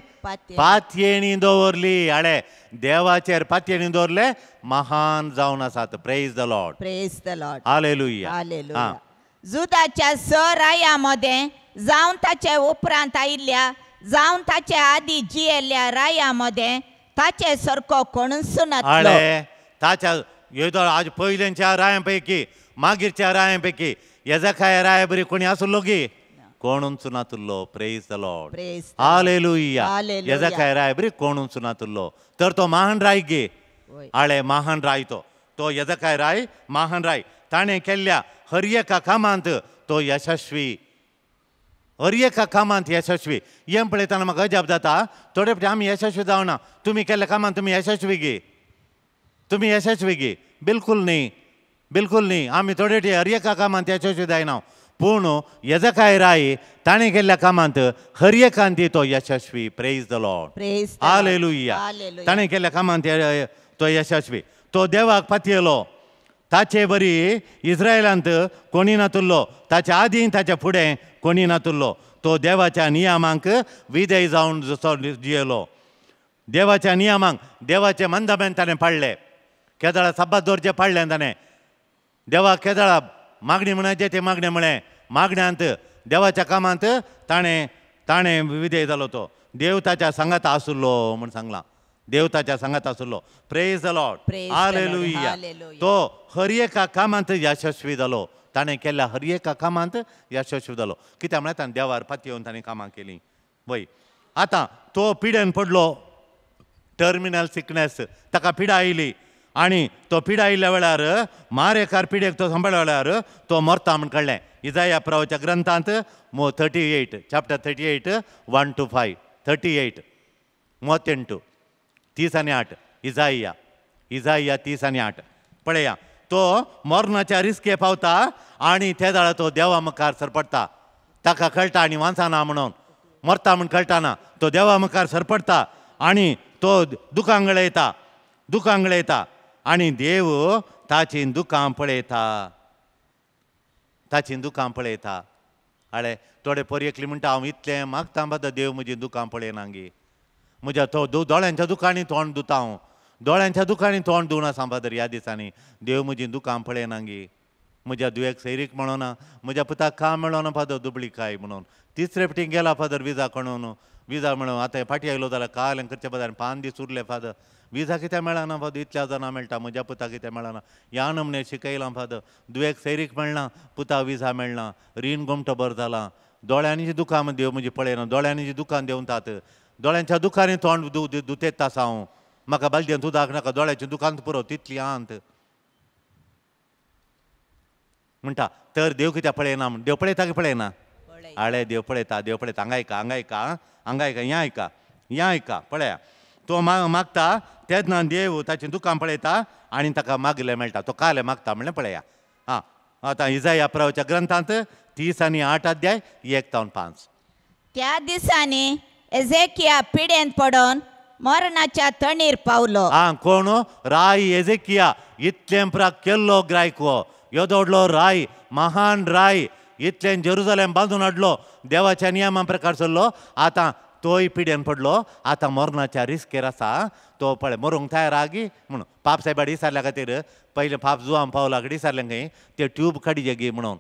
पातयेणी दवरली हळे देवाचेर पातयेणी दवरले महान जावन आसात praise the Lord praise the Lord hallelujah hallelujah जुदाच्या स रायांमध्ये जावन ताचे उपरांत आयिल्ल्या जावन ताचे आदी जियेल्ल्या रायांमध्ये ताचे सारको कोणूच हळे ताच्या येदो आज पयलींच्या रायां पैकी मागीरच्या रायां पैकी येजकाय the Lord Praise the hallelujah Hallelujah. याचा काय राय बरी? कोणून सुनातुल्लो? तर तो महान राय गे. आळे महान राय तो. तो याचा काय राय? महान राय. ताणे केल्ल्या हर एका कामांत तो यशस्वी. हर एका कामांत यशस्वी. यें पळयतना म्हाका अजाप जाता. थोडे फावटी आमी यशस्वी जावना तुमी केल्ल्या कामांत तुमी यशस्वी गे. तुमी यशस्वी गे. बिलकुल न्ही. बिलकुल न्ही। आमी थोडे फावटी हर एका कामांत यशस्वी जायना पूण काय राय ताणें केल्ल्या कामांत हर एकांत तो यशस्वी। Praise the Lord. हालेलुया. ताणें केल्ल्या कामांत तो यशस्वी। तो देवाक पातयेलो। ताचे बरी इस्रायलांत कोणी नातुल्लो ताच्या आदीं ताच्या फुडें कोणी नातुल्लो तो देवाच्या नियमांक विधेय जावन जसो जियेलो। देवाच्या नियमांक देवाचे मंदमेन ताणें पाळले केदळा सब्बात दवरचें पाळलें ताणें देवाक केदळा मागणी म्हणायचें तें मागणें म्हळें मागण्यांत देवाच्या कामांत ताणें ताणें विधेय जालो तो देव ताच्या सांगात आसुल्लो म्हूण सांगलां. देव ताच्या सांगात आसुल्लो प्रेज द लॉर्ड. हालेलुया. तो हर एका कामांत यशस्वी जालो ताणें केल्ल्या हर एका कामांत यशस्वी जालो कित्याक म्हळ्यार ताणें देवार पाती येवन ताणें कामां केलीं. वय. आतां तो पिड्यान पडलो. टर्मिनल सिकनेस ताका पिडा आयली. आनी तो पिडा आयिल्ल्या वेळार मारेकार पिडेक तो सांबाळ्या वेळार तो मरता म्हण कळ्ळें इजाया प्रवाच्या ग्रंथांत मो thirty eight chapter thirty eight one two five thirty eight ಮೂವತ್ತೆಂಟು तीस आनी आठ इजाइया इजाइया तीस आनी आठ पळया तो मरणाच्या रिस्के पावता आनी ते दाळा तो देवा मुखार सरपडटा ताका कळटा आनी वांचा ना म्हणून मरता म्हण कळटाना तो देवा मुखार सरपडटा आनी तो दुखांगळे येता दुखांगळे येता आनी देव ताची दुखां पळयता ताची दुखां पळयता आळे थोडे पर्येकली म्हणटा हांव इतलें मागता बाबा देव म्हजी दुखां पळयनांगी म्हज्या तो दो दोळ्यांच्या दुखांनी तोंड दुता हांव दोळ्यांच्या दुखांनी तोंड दिवना सांबादर ह्या दिसांनी. देव म्हजी दुकां पळयनांगी म्हज्या दुयेक सैरीक म्हणोना म्हज्या पुताक काम मेळोना फादर दुबळी काय म्हणून. तिसरे फावटी गेला फादर विजा कोणून विजा म्हणून आतां फाटी आयलो जाल्यार काल करचे बदार पान दीस उरले फादर. विजा कित्याक मेळना फादर इतल्या जाणां मेळटा म्हज्या पुताक कित्याक मेळना ह्या नमने शिकयलां फादर दुयेक सैरीक मेळना पुता विजा मेळना रीण गोमटो बर जाला दोळ्यांनी दुकान देव म्हजी पळयना दोळ्यांनी जी दुकान देंवतात दोळ्यांच्या दुकानी तोंड दु दुतेत आसा हांव म्हाका बालदेन दुदाक नाका दोळ्याचें दुकान पुरो तितली आंत. म्हणटा तर देव कित्याक पळयना म्हण देव पळयता की पळयना पळय. आळे देव पळयता देव पळयता हांगा आयका हांगा आयका? हांगा आयका हें आयका हें आयका पळया. तो मा मागता तेन्ना देव ताचें दुकान पळयता आनी ताका मागलें मेळटा. तो काले मागता म्हणलें पळया. आं आतां इजाया प्रवच्या ग्रंथांत तीस आनी आठ अध्याय एक तावन पांच. त्या दिसांनी एझेकिया पिडेन पडोन मरणाच्या तणीर पावलो. आ कोण राय एजेकिया इतलें प्राक केल्लो ग्रायको योदोडलो राय महान राय इतलें जेरुजलेम बांदून हाडलो. देवाच्या नियमा प्रकार चल्लो आतां तोय पिड्यान पडलो आतां मरणाच्या रिस्केर आसा तो पळय मरूंक तयार आगी म्हणून पाप साहेबा डिसारल्या खातीर पयलें पाप जुवाम पावला कडेन विचारलें खंय ते ट्यूब काडीचे गे म्हणून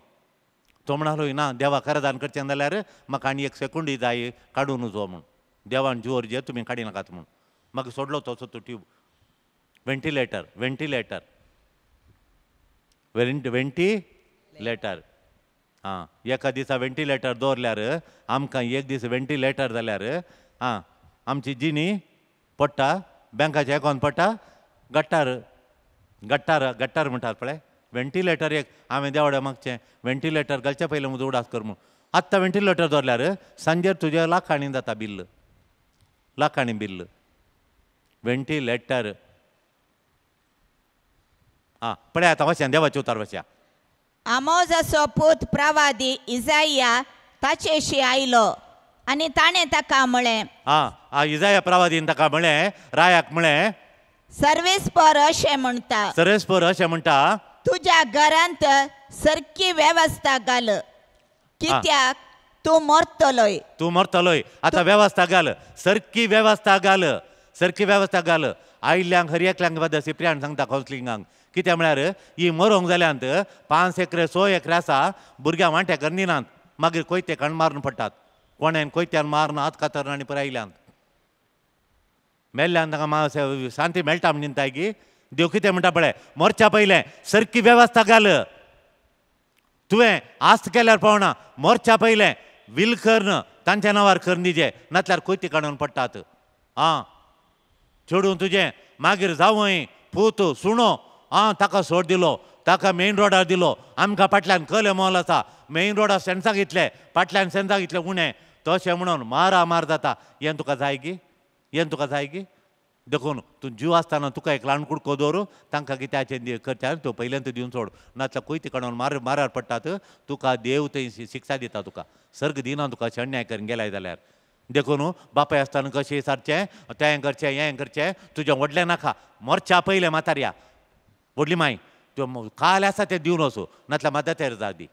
तो म्हणालो ना देवा करदान करचें जाल्यार म्हाका आनी एक सेकुंडी जाय काडून वचो म्हूण देवान जुवर जे तुमी काडिनाकात म्हूण म्हाका सोडलो तसो तो ट्यूब वेंटिलेटर वेंटिलेटर वेंटिलेटर आं एका दिसा वेंटिलेटर दवरल्यार आमकां एक दीस वेंटिलेटर जाल्यार आं आमची जिनी पडटा बँकाच्या एकोन पडटा गट्टार गट्टार गट्टार म्हणटात पळय वेंटिलेटर एक हांवें देवड्या मागचें वेंटिलेटर घालचे पयलें म्हजो उडास कर म्हूण. आत्तां वेंटिलेटर दवरल्यार सांजेर तुजें लाखांनी जाता बिल्ल. लाखांनी बिल्ल. वेंटिलेटर आं पळय आतां वशें देवाचे उतार वशें आमोजाचो पूत प्रवादी इजाइया ताचेशी आयलो. आनी ताणें ताका म्हळें आं आं इजाया प्रवादीन ताका म्हळें रायाक म्हळें सर्वीस पर अशें म्हणटा सरेस्पर अशें म्हणटा तुज्या घरांत सारकी वेवस्था घाल. कित्याक? तूं मरतलोय. तूं मरतलोय. आतां वेवस्था घाल. सारकी वेवस्था घाल. सारकी वेवस्था घाल. आयल्यांक हर एकल्यांक सिप्रियान सांगता कावन्सिलिंगाक कित्याक म्हळ्यार ही मरोंक जाल्यांत पांच एकरे स एकरे आसा भुरग्यां वांट्याकर दिनात मागीर कोयते कण मारून पडटात. कोण्यान कोयत्यान मारून आत कातर आनी परत आयल्यांत. मेल्ल्यान ताका मा शांती मेळटा म्हणून तायकी देव कितें म्हणटा पळय मरच्या पयलें सारकी वेवस्था घाल. तुवें आस्त केल्यार पावना मरच्या पयलें विल करन तांच्या नांवार कर दिजे नातल्यार कोयती काडून पडटात. आं चेडूं तुजें मागीर जावंय पूत सुणो आं ताका सोड दिलो ताका मेन रोडार दिलो आमकां फाटल्यान कले मोल आसा मेन रोडार सेन्साक इतले फाटल्यान सेन्साक इतले उणें तशें म्हणून मारा मार जाता हें तुका जाय गी हें तुका जाय गी देखून तूं जीव आसतना तुका एक ल्हान कुडको दवर तांकां कित्याचें करच्या तो तूं दिवन सोड नातल्यार कोयती काडून मार मारार पडटात तुका देव थंय शिक्षा दिता तुका सर्ग दिना तुका शण्ण्याय करून गेलाय जाल्यार देखून बापाय आसतना कशें सारचें तें करचें हें करचें तुजें व्हडलें नाका मरच्या पयलें म्हाताऱ्या व्हडली माय त्यो काल आसा तें दिवन वचूं नातल्या मदर तेरजाक दी.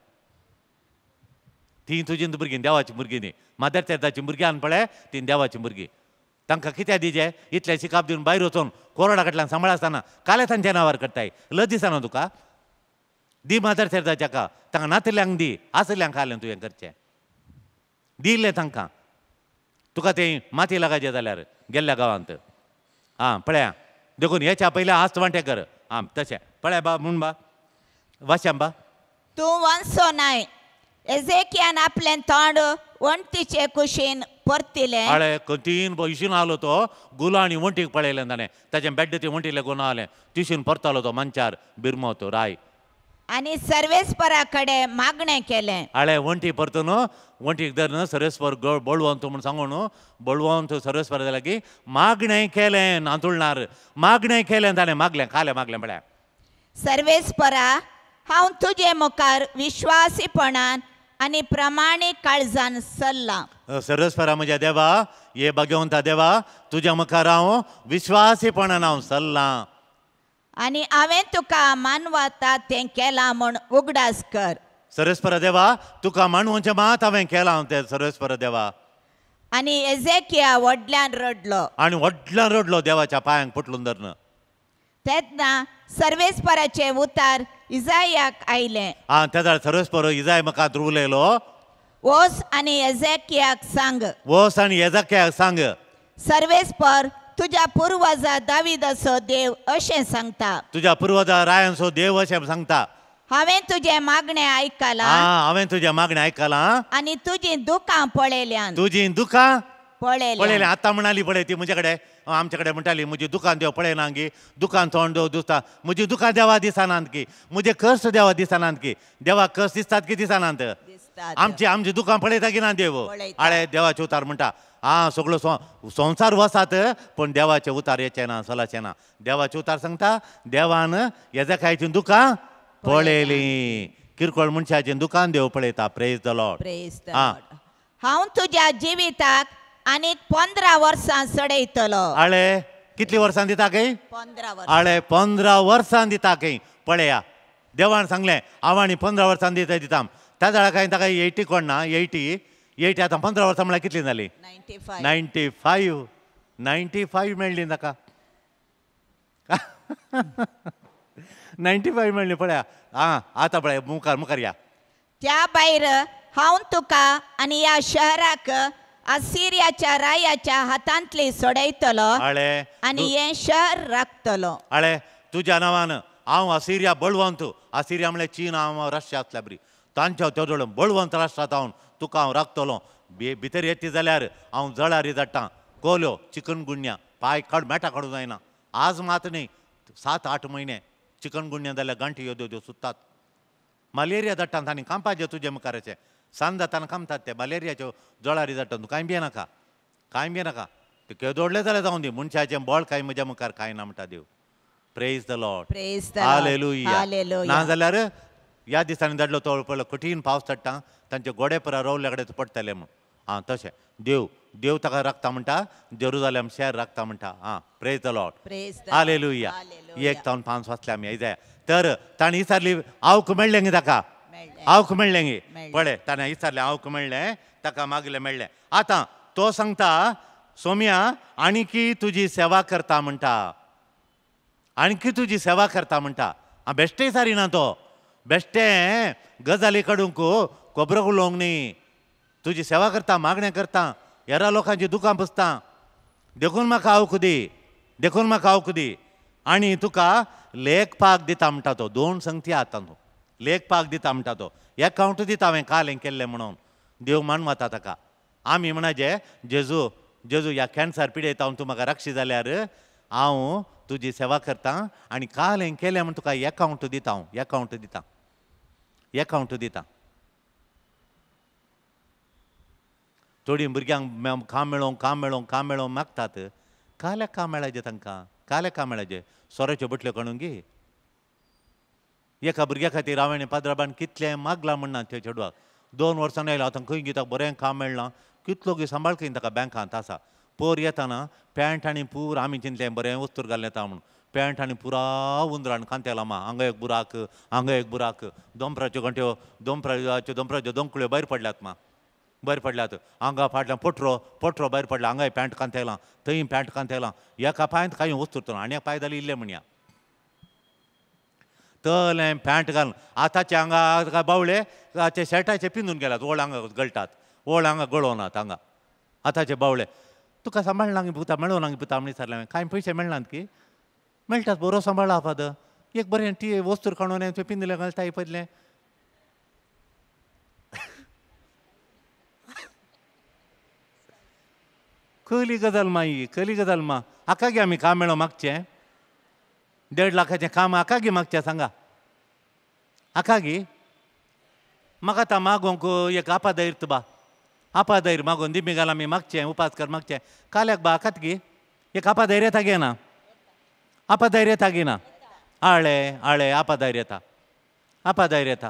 ती तुजी भुरगीं देवाची भुरगीं न्ही. मदर तेरजाची भुरगीं आनी पळय ती देवाची भुरगीं तांकां कित्याक दिजे इतलें शिकाप दिवन भायर वचून कोरोना कडल्यान सांबाळासतना काले तांच्या नांवार करताय. लज दिसना तुका दी मदर तेरजाच्याका तांकां नातल्यांक दी आसल्यांक खालें तुवें करचें दिल्लें तांकां तुका तें माती लागायचें जाल्यार गेल्ल्या गांवांत. आं पळया. देखून हेच्या पयलें आस्त वांटेकर आं तशें पळय बा म्हूण बा. वाश्यां बा. तूं वंसो नाय एझेकियान आपलें तोंड वणटीचे कुशीन परतिलें. आळे तीन पयशीन आलो तो. गुलो आनी वंटीक पळयलें ताणें ताचें बेड्ड ती वंटीले गुण आलें? तिशीन परतलो तो मंचार. बिरमो तो राय. आनी सर्वेस्परा कडेन मागणें केलें आळे वंटी परतून वंटीक धर न्हू सरस्पर ग बळवंत म्हूण सांगून बळवंत सरस्पर जाल्यार की मागणें केलें नातुळणार मागणें केलें ताणें मागलें खालें मागलें पळया सर्वेस्परा हांव तुजे मुखार विश्वासीपणान आनी प्रमाणीक काळजान सल्लां सरस्वरा म्हज्या देवा हे भगवंता देवा तुज्या मुखार हांव विश्वासीपणान हांव सल्लां आनी हांवें तुका मानवता तें केलां म्हूण उगडास कर. सरस्पर देवा तुका मानवचें मात हांवें केलां तें सरस्पर देवा. आनी एझेकिया व्हडल्यान रडलो. आनी व्हडलो रडलो देवाच्या पांयांक पटलून धरन तेन्ना सर्वेस्पराचे उतार इजायाक आयलें. आं तेजा सरस्पर इजाय म्हाका उलयलो वोस आनी एझेकियाक सांग. वस आनी येजाक्याक सांग. सर्वेस्पर तुज्या पुर्वजा दाविदाचो देव अशें सांगता. तुज्या पुर्वजा रायांचो देव अशें सांगता. हांवें तुजें मागणें आयकलां हांवें तुज्या मागणें आयकलां आनी तुजीं दुकां पळयल्यान तुजीं दुकां पळयलें आतां म्हणाली पळय ती म्हजे कडेन आमचे कडेन म्हणटाली म्हजी दुकान देव पळयना गी दुकान तोंड देव दिसता. म्हजी दुकान देवा दिसनात की म्हजे कश्ट देवा दिसनात की देवा कश्ट दिसतात की दिसनात. आमची आमची दुकान पळयता की ना देव. आळे देवाचे उतार म्हणटा. आं सगळो सं- संवसार वसात पण देवाचे उतार येचे ना चलाचे ना. देवाचे उतार सांगता देवान हेजे खायची दुकान पळयली किरकोळ मनशाचें दुकान देव पळयता प्रेज द लॉर्ड. Lord. हांव तुज्या जिविताक आनीक पंदरा वर्सां सडयतलो आळे कितली वर्सां दिता खंय पंदरा वर्सां आळे पंदरा वर्सां दिता खंय पळया. देवान सांगलें हांव आनी पंदरा वर्सां दिता दिता त्या जाळा काय ताका एटी कोण ना? एटी एटी आतां पंदरा वर्सां म्हळ्यार कितली जाली ninety five ninety five ninety five मेळ्ळी पळया आं आतां पळय मुखार मुखार या त्या भायर हांव तुका आनी ह्या शहराक असिरियाच्या रायाच्या हातांतली सोडयतलो आनी हें शहर राखतलो आळे तुज्या नांवान हांव असिरिया बळवंत असिरिया म्हळ्यार चीन हांव रशिया आसल्या बरी तांच्या तेजोड बळवंत राष्ट्रांत हांव तुका हांव राखतलो बे भितर येती जाल्यार हांव जळारी धाडटां कोल्यो चिकन गुन्या. पांय काड मेटा काडूं जायना. आज मात न्ही सात आठ म्हयने चिकन गुन्या जाल्यार गांठी यो त्यो सुत्तात. मलेरिया धाडटात आनी कांपाचे तुजे मुखाराचे. सांज जाताना कामतात ते मलेरियाच्यो जळारी धाडटा तूं कांय भिये नाका कांय भिये नाका ते केदोडले जाल्यार जावं दी. मनशाचें बळ कांय म्हज्या मुखार कांय ना म्हणटा देव. Praise the Hallelujah. ना जाल्यार ह्या दिसांनी धाडलो तो पळय कठीण पावस धाडटा तांचे गोडे परा रोवले कडेन पडटले म्हूण आं तशें देव देव ताका राखता म्हणटा जेरुजालेम शहर राखता म्हणटा. आं praise the Lord. Hallelujah. Hallelujah. एक तावन पांच वाचले आमी जाय तर ताणें विचारली आवक मेळ्ळें गे ताका. आवक मेळ्ळें गे. पळय ताणें विचारलें आवक मेळ्ळें ताका मागलें मेळ्ळें आतां तो सांगता सोम्या आणकी तुजी सेवा करता म्हणटा. आणखी तुजी सेवा करता म्हणटा. हां बेश्टेय सारिना तो? बेश्टें गजाली काडूंक खोबरो उलोवंक न्ही तुजी सेवा करता मागणें करता हेरा लोकांची दुकां पुसता. देखून म्हाका आवक दी देखून म्हाका आवक दी आनी तुका लेखपाक दिता म्हणटा तो दोन संगती आतां तूं. लेखपाक दिता म्हणटा तो. एक कावंट दिता हांवें काल हें केल्लें म्हणून. देव मान वता ताका आमी म्हणाजे जेजू जेजू ह्या कॅन्सर पिडयता हांव तूं म्हाका रक्षी जाल्यार हांव तुजी सेवा करतां. आनी काल हें केलें म्हण तुका एकावंट दिता हांव एकावंट दितां. एकावंट दिता. थोडीं भुरग्यांक काम मेळोंक काम मेळोंक काम मेळोंक मागतात. काल्याक काम मेळाचें तांकां? काल्याक काम मेळाचें सोऱ्याच्यो बटल्यो काडून घे. एका भुरग्या खातीर हांवें पाद्राबान कितलें मागलां म्हणना त्या चेडवाक दोन वर्सां आयलो आतां खंय घेता? बरें काम मेळना कितलो गी सांबाळ खंय ताका बँकांत आसा. पोर येताना पॅण्ट आनी पूर आमी चिंतलें बरें वस्तूर घालें येता म्हणून. पॅन्ट आनी पुरा उंदरान खांत्या लामा हांगा एक बुराक हांगा एक बुराक दोंपराच्यो घंट्यो दोंपराच्यो दोंपराच्यो दोंकळ्यो भायर पडल्यात मा भायर पडल्यात हांगा फाटल्यान पोटरो पोटरो भायर पडला हांगाय पॅन्ट कांतेलां थंय पॅन्ट कांतेलां एका पांयांत कांय वस्तू तर आनी एक पांय जाल्यार इल्ले म्हणया तलें पॅन्ट घालून आतांचे हांगा काय बावळे ते शर्टाचे पिंजून गेल्यात ओळ हांगा गळटात ओळ हांगा गळोनात हांगा आतांचे बावळे तुका सांबाळना पुता मेळोना पुता म्हण विचारलें कांय पयशे मेळनात की मेळटात बरो सांबाळा पाद एक बरें टी वस्तूर काडून ते पिंजले घालता पयलें कली गजाल मा ही कली गजाल मा. हाका गे आमी काम मेळो मागचें. देड लाखाचें काम हाका गे मागचें सांगा. हाका गे म्हाका आतां मागोंक एक आपादायर बा. आपादायर मागोन दिमी घाल आमी मागचें उपास कर मागचें. काल्याक बा हाकात गे एक आपादायर येता गे ना. आपादायर येता गे ना आळे आळे आपादायर येता आपादायर येता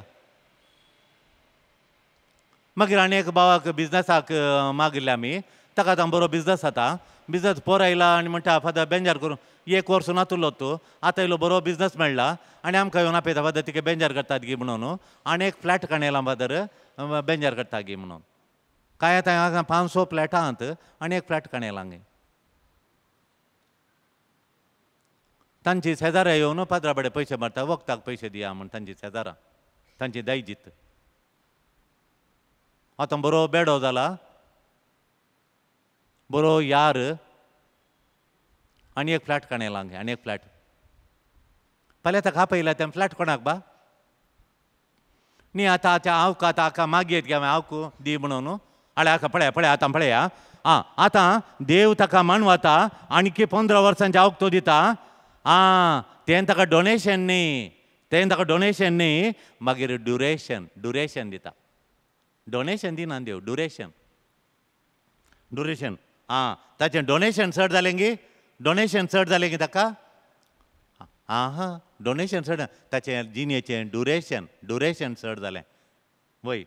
मागीर आनी एक भावाक बिजनसाक अ, मागिल्ले आमी ताका आतां बरो बिजनस जाता बिजनस पोर आयला आनी म्हणटा फादर बेंजार करून एक वर्स नातुरलो तूं आतां येयलो बरो बिजनस मेळ्ळा आनी आमकां येवन आपयता फादर तिका बेंजार करतात गे म्हणून आनी एक फ्लॅट काणयला फादर अ, बेंजार करता गे म्हणून काय आतां हांगा पांच स फ्लॅटां आहात आनी एक फ्लॅट काणयला गे तांची शेजारा येवन पाद्रा बडे पयशे मारता वखदाक पयशे दिया म्हण तांची शेजारा तांची दायजीत आतां बरो बेडो जाला। बरो यार। आनी एक फ्लॅट काणयला हांगे आनी एक फ्लॅट। फाल्यां ताका आपयला तें फ्लॅट कोणाक बा? न्ही आतां आतां हांव आतां हाका मागयत गे हांवें हांव दी म्हणून आळे हाका पळया पळया आतां पळया आं आतां देव ताका मानवता आणकी पंदरा वर्सांचे हांव तो दिता। तें ताका डोनेशन न्ही तें ताका डोनेशन न्ही मागीर ड्युरेशन ड्युरेशन दिता डोनेशन दिना देव ड्युरेशन ड्युरेशन आं ताचें डोनेशन चड जालें गी डोनेशन चड जालें गी ताका आं हां डोनेशन चड ताचें जिनेचें ड्युरेशन ड्युरेशन चड जालें वय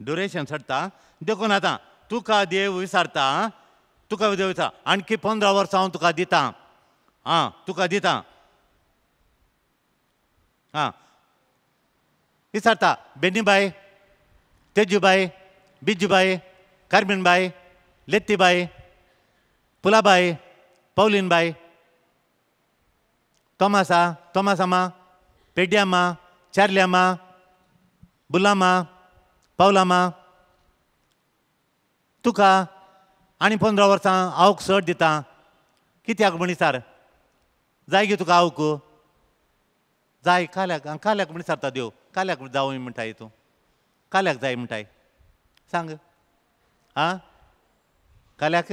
ड्युरेशन चडटा देखून आतां तुका देव विचारता तुका देव विचार आणखी पंदरा वर्सां हांव तुका दितां आं तुका दितां आं विचारता बेनीबाई तेजूबाई बिजूबाई कार्मिनबाई लेत्तीबाई पुलाबाई पौलीनबाई तोमासा तोमासामा पेड्यामा चार्ल्यामा बुलामा पावलामा तुका आनी पंदरा वर्सां हांवक सट दितां कित्याक म्हण विचार जाय गे तुका आवक जाय काल्याक आनी काल्याक म्हण सारता देव. काल्याक जावं म्हणटाय तूं. काल्याक जाय म्हणटाय सांग. आं? काल्याक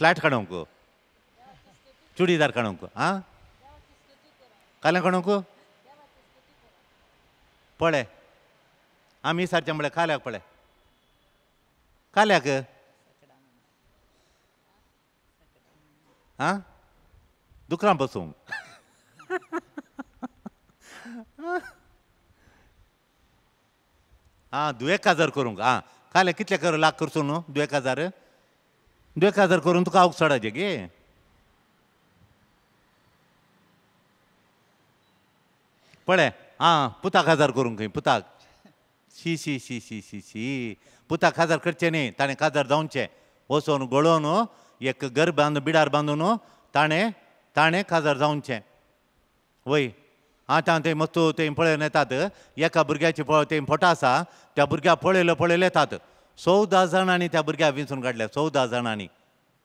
फ्लॅट काडूंक चुडीदार काडूंक आं? काल्या काडूंक पळय आमी सारचें म्हळ्यार काल्याक पळय काल्याक आं? दुकरां बसूंक आं दुयेक हजार करूंक आं काले कितले कर लाख करचो न्हू दुयेक हजार दुयेक हजार करून तुका हांव चडाचे गे. पळय आं पुताक हजार करूंक खंय पुताक शी शी शी शी शी शी. पुताक हजार करचे न्ही ताणें काजार जावचे वचोन हो गळोवन एक घर बांदून बिडार बांदून ताणें ताणें काजार जावचें वय आतां ते मस्तू ते पळयन येतात एका भुरग्याची पळय ते फोटो आसा त्या भुरग्याक पळयलो पळयले येतात चवदा जाणांनी त्या भुरग्याक विंचून काडल्या चवदा जाणांनी.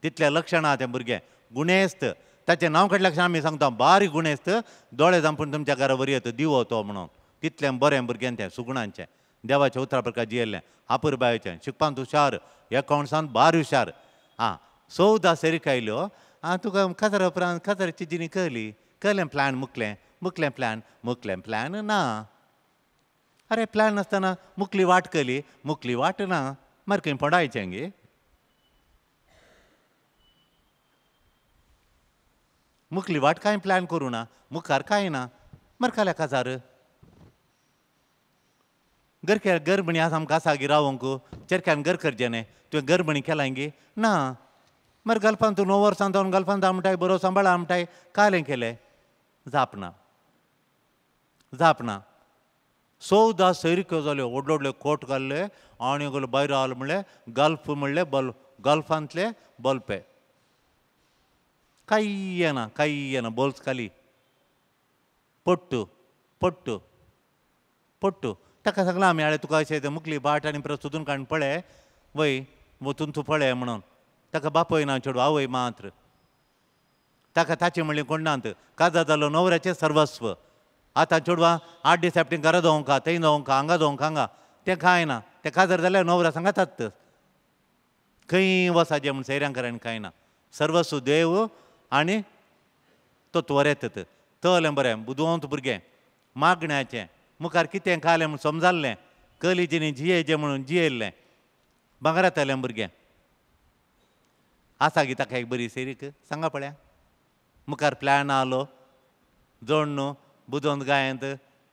तितलें लक्षण आहा तें भुरगें गुणेस्त. ताचें नांव काडल्या लक्षण आमी सांगता. बारीक गुणेस्त. दोळे जांपून तुमच्या घरा वरी येता. दिवो तो म्हणून. तितलें बरें भुरगें तें सुगणांचें देवाच्या उतरा प्रकार जियेल्लें आपुरबायेचें शिकपांत हुशार एकोणसान बार हुशार आं चवदा सेरीक आयल्यो आं तुका काजार उपरांत काजाराची जिणी कळली कळलें प्लॅन मुकलें मुकलें प्लॅन मुकलें प्लॅन ना अरे प्लॅन नासतना मुकली वाट कली मुकली वाट ना मार खंय पडायचें गे मुकली वाट कांय प्लॅन करूँ ना मुखार कांय ना मार काल्या काजार गरके गरबणी आसा आमकां आसा गे रावोंक चेरक्यान घर करचें न्ही तुवें गरबणी केलां गे ना मागीर गल्फान तूं णव वर्सां जावन गल्पान धा म्हणटाय बरो सांबाळ म्हणटाय कालें केलें जापना. जापना. चवदा सैरिक्यो जाल्यो व्हडल्यो व्हडल्यो कोट घाल्ले आनी गेलो भायर आलो म्हणलें गल्फ म्हणलें बल गल्फांतले बल्पे. काही येना काही येना बोल्स खाली. पट्टू पट्टू पट्टू. ताका सांगलां आमी आळे तुका अशें तें मुकली बाट आनी परत सोदून काडून पळय वय वचून तूं पळय म्हणून. ताका बापय ना चेडूं आवय मात्र ताका ताचें म्हणलें नात काजा जालो न्हवऱ्याचें सर्वस्व आतां चेडवां आठ दीस एपटीं घरा दोवंका थंय दोवंका हांगा दोवंका हांगा तें कांय ना तें काजार जाल्यार न्हवऱ्या सांगातात खंय वसाचें म्हण सैऱ्यांकरांनी कांय ना सर्वस्व देव आनी तो त्वरेत तलें बरें बुदवंत भुरगें मागण्याचें मुखार कितें खालें म्हूण समजाल्लें कलिजिनी जियेजें म्हणून जियेल्लें भांगरातलें भुरगें आसा गी ताका एक बरी सेरीक सांगा पळया. मुखार प्लॅन आलो जोड न्हू बुदोवन गायंत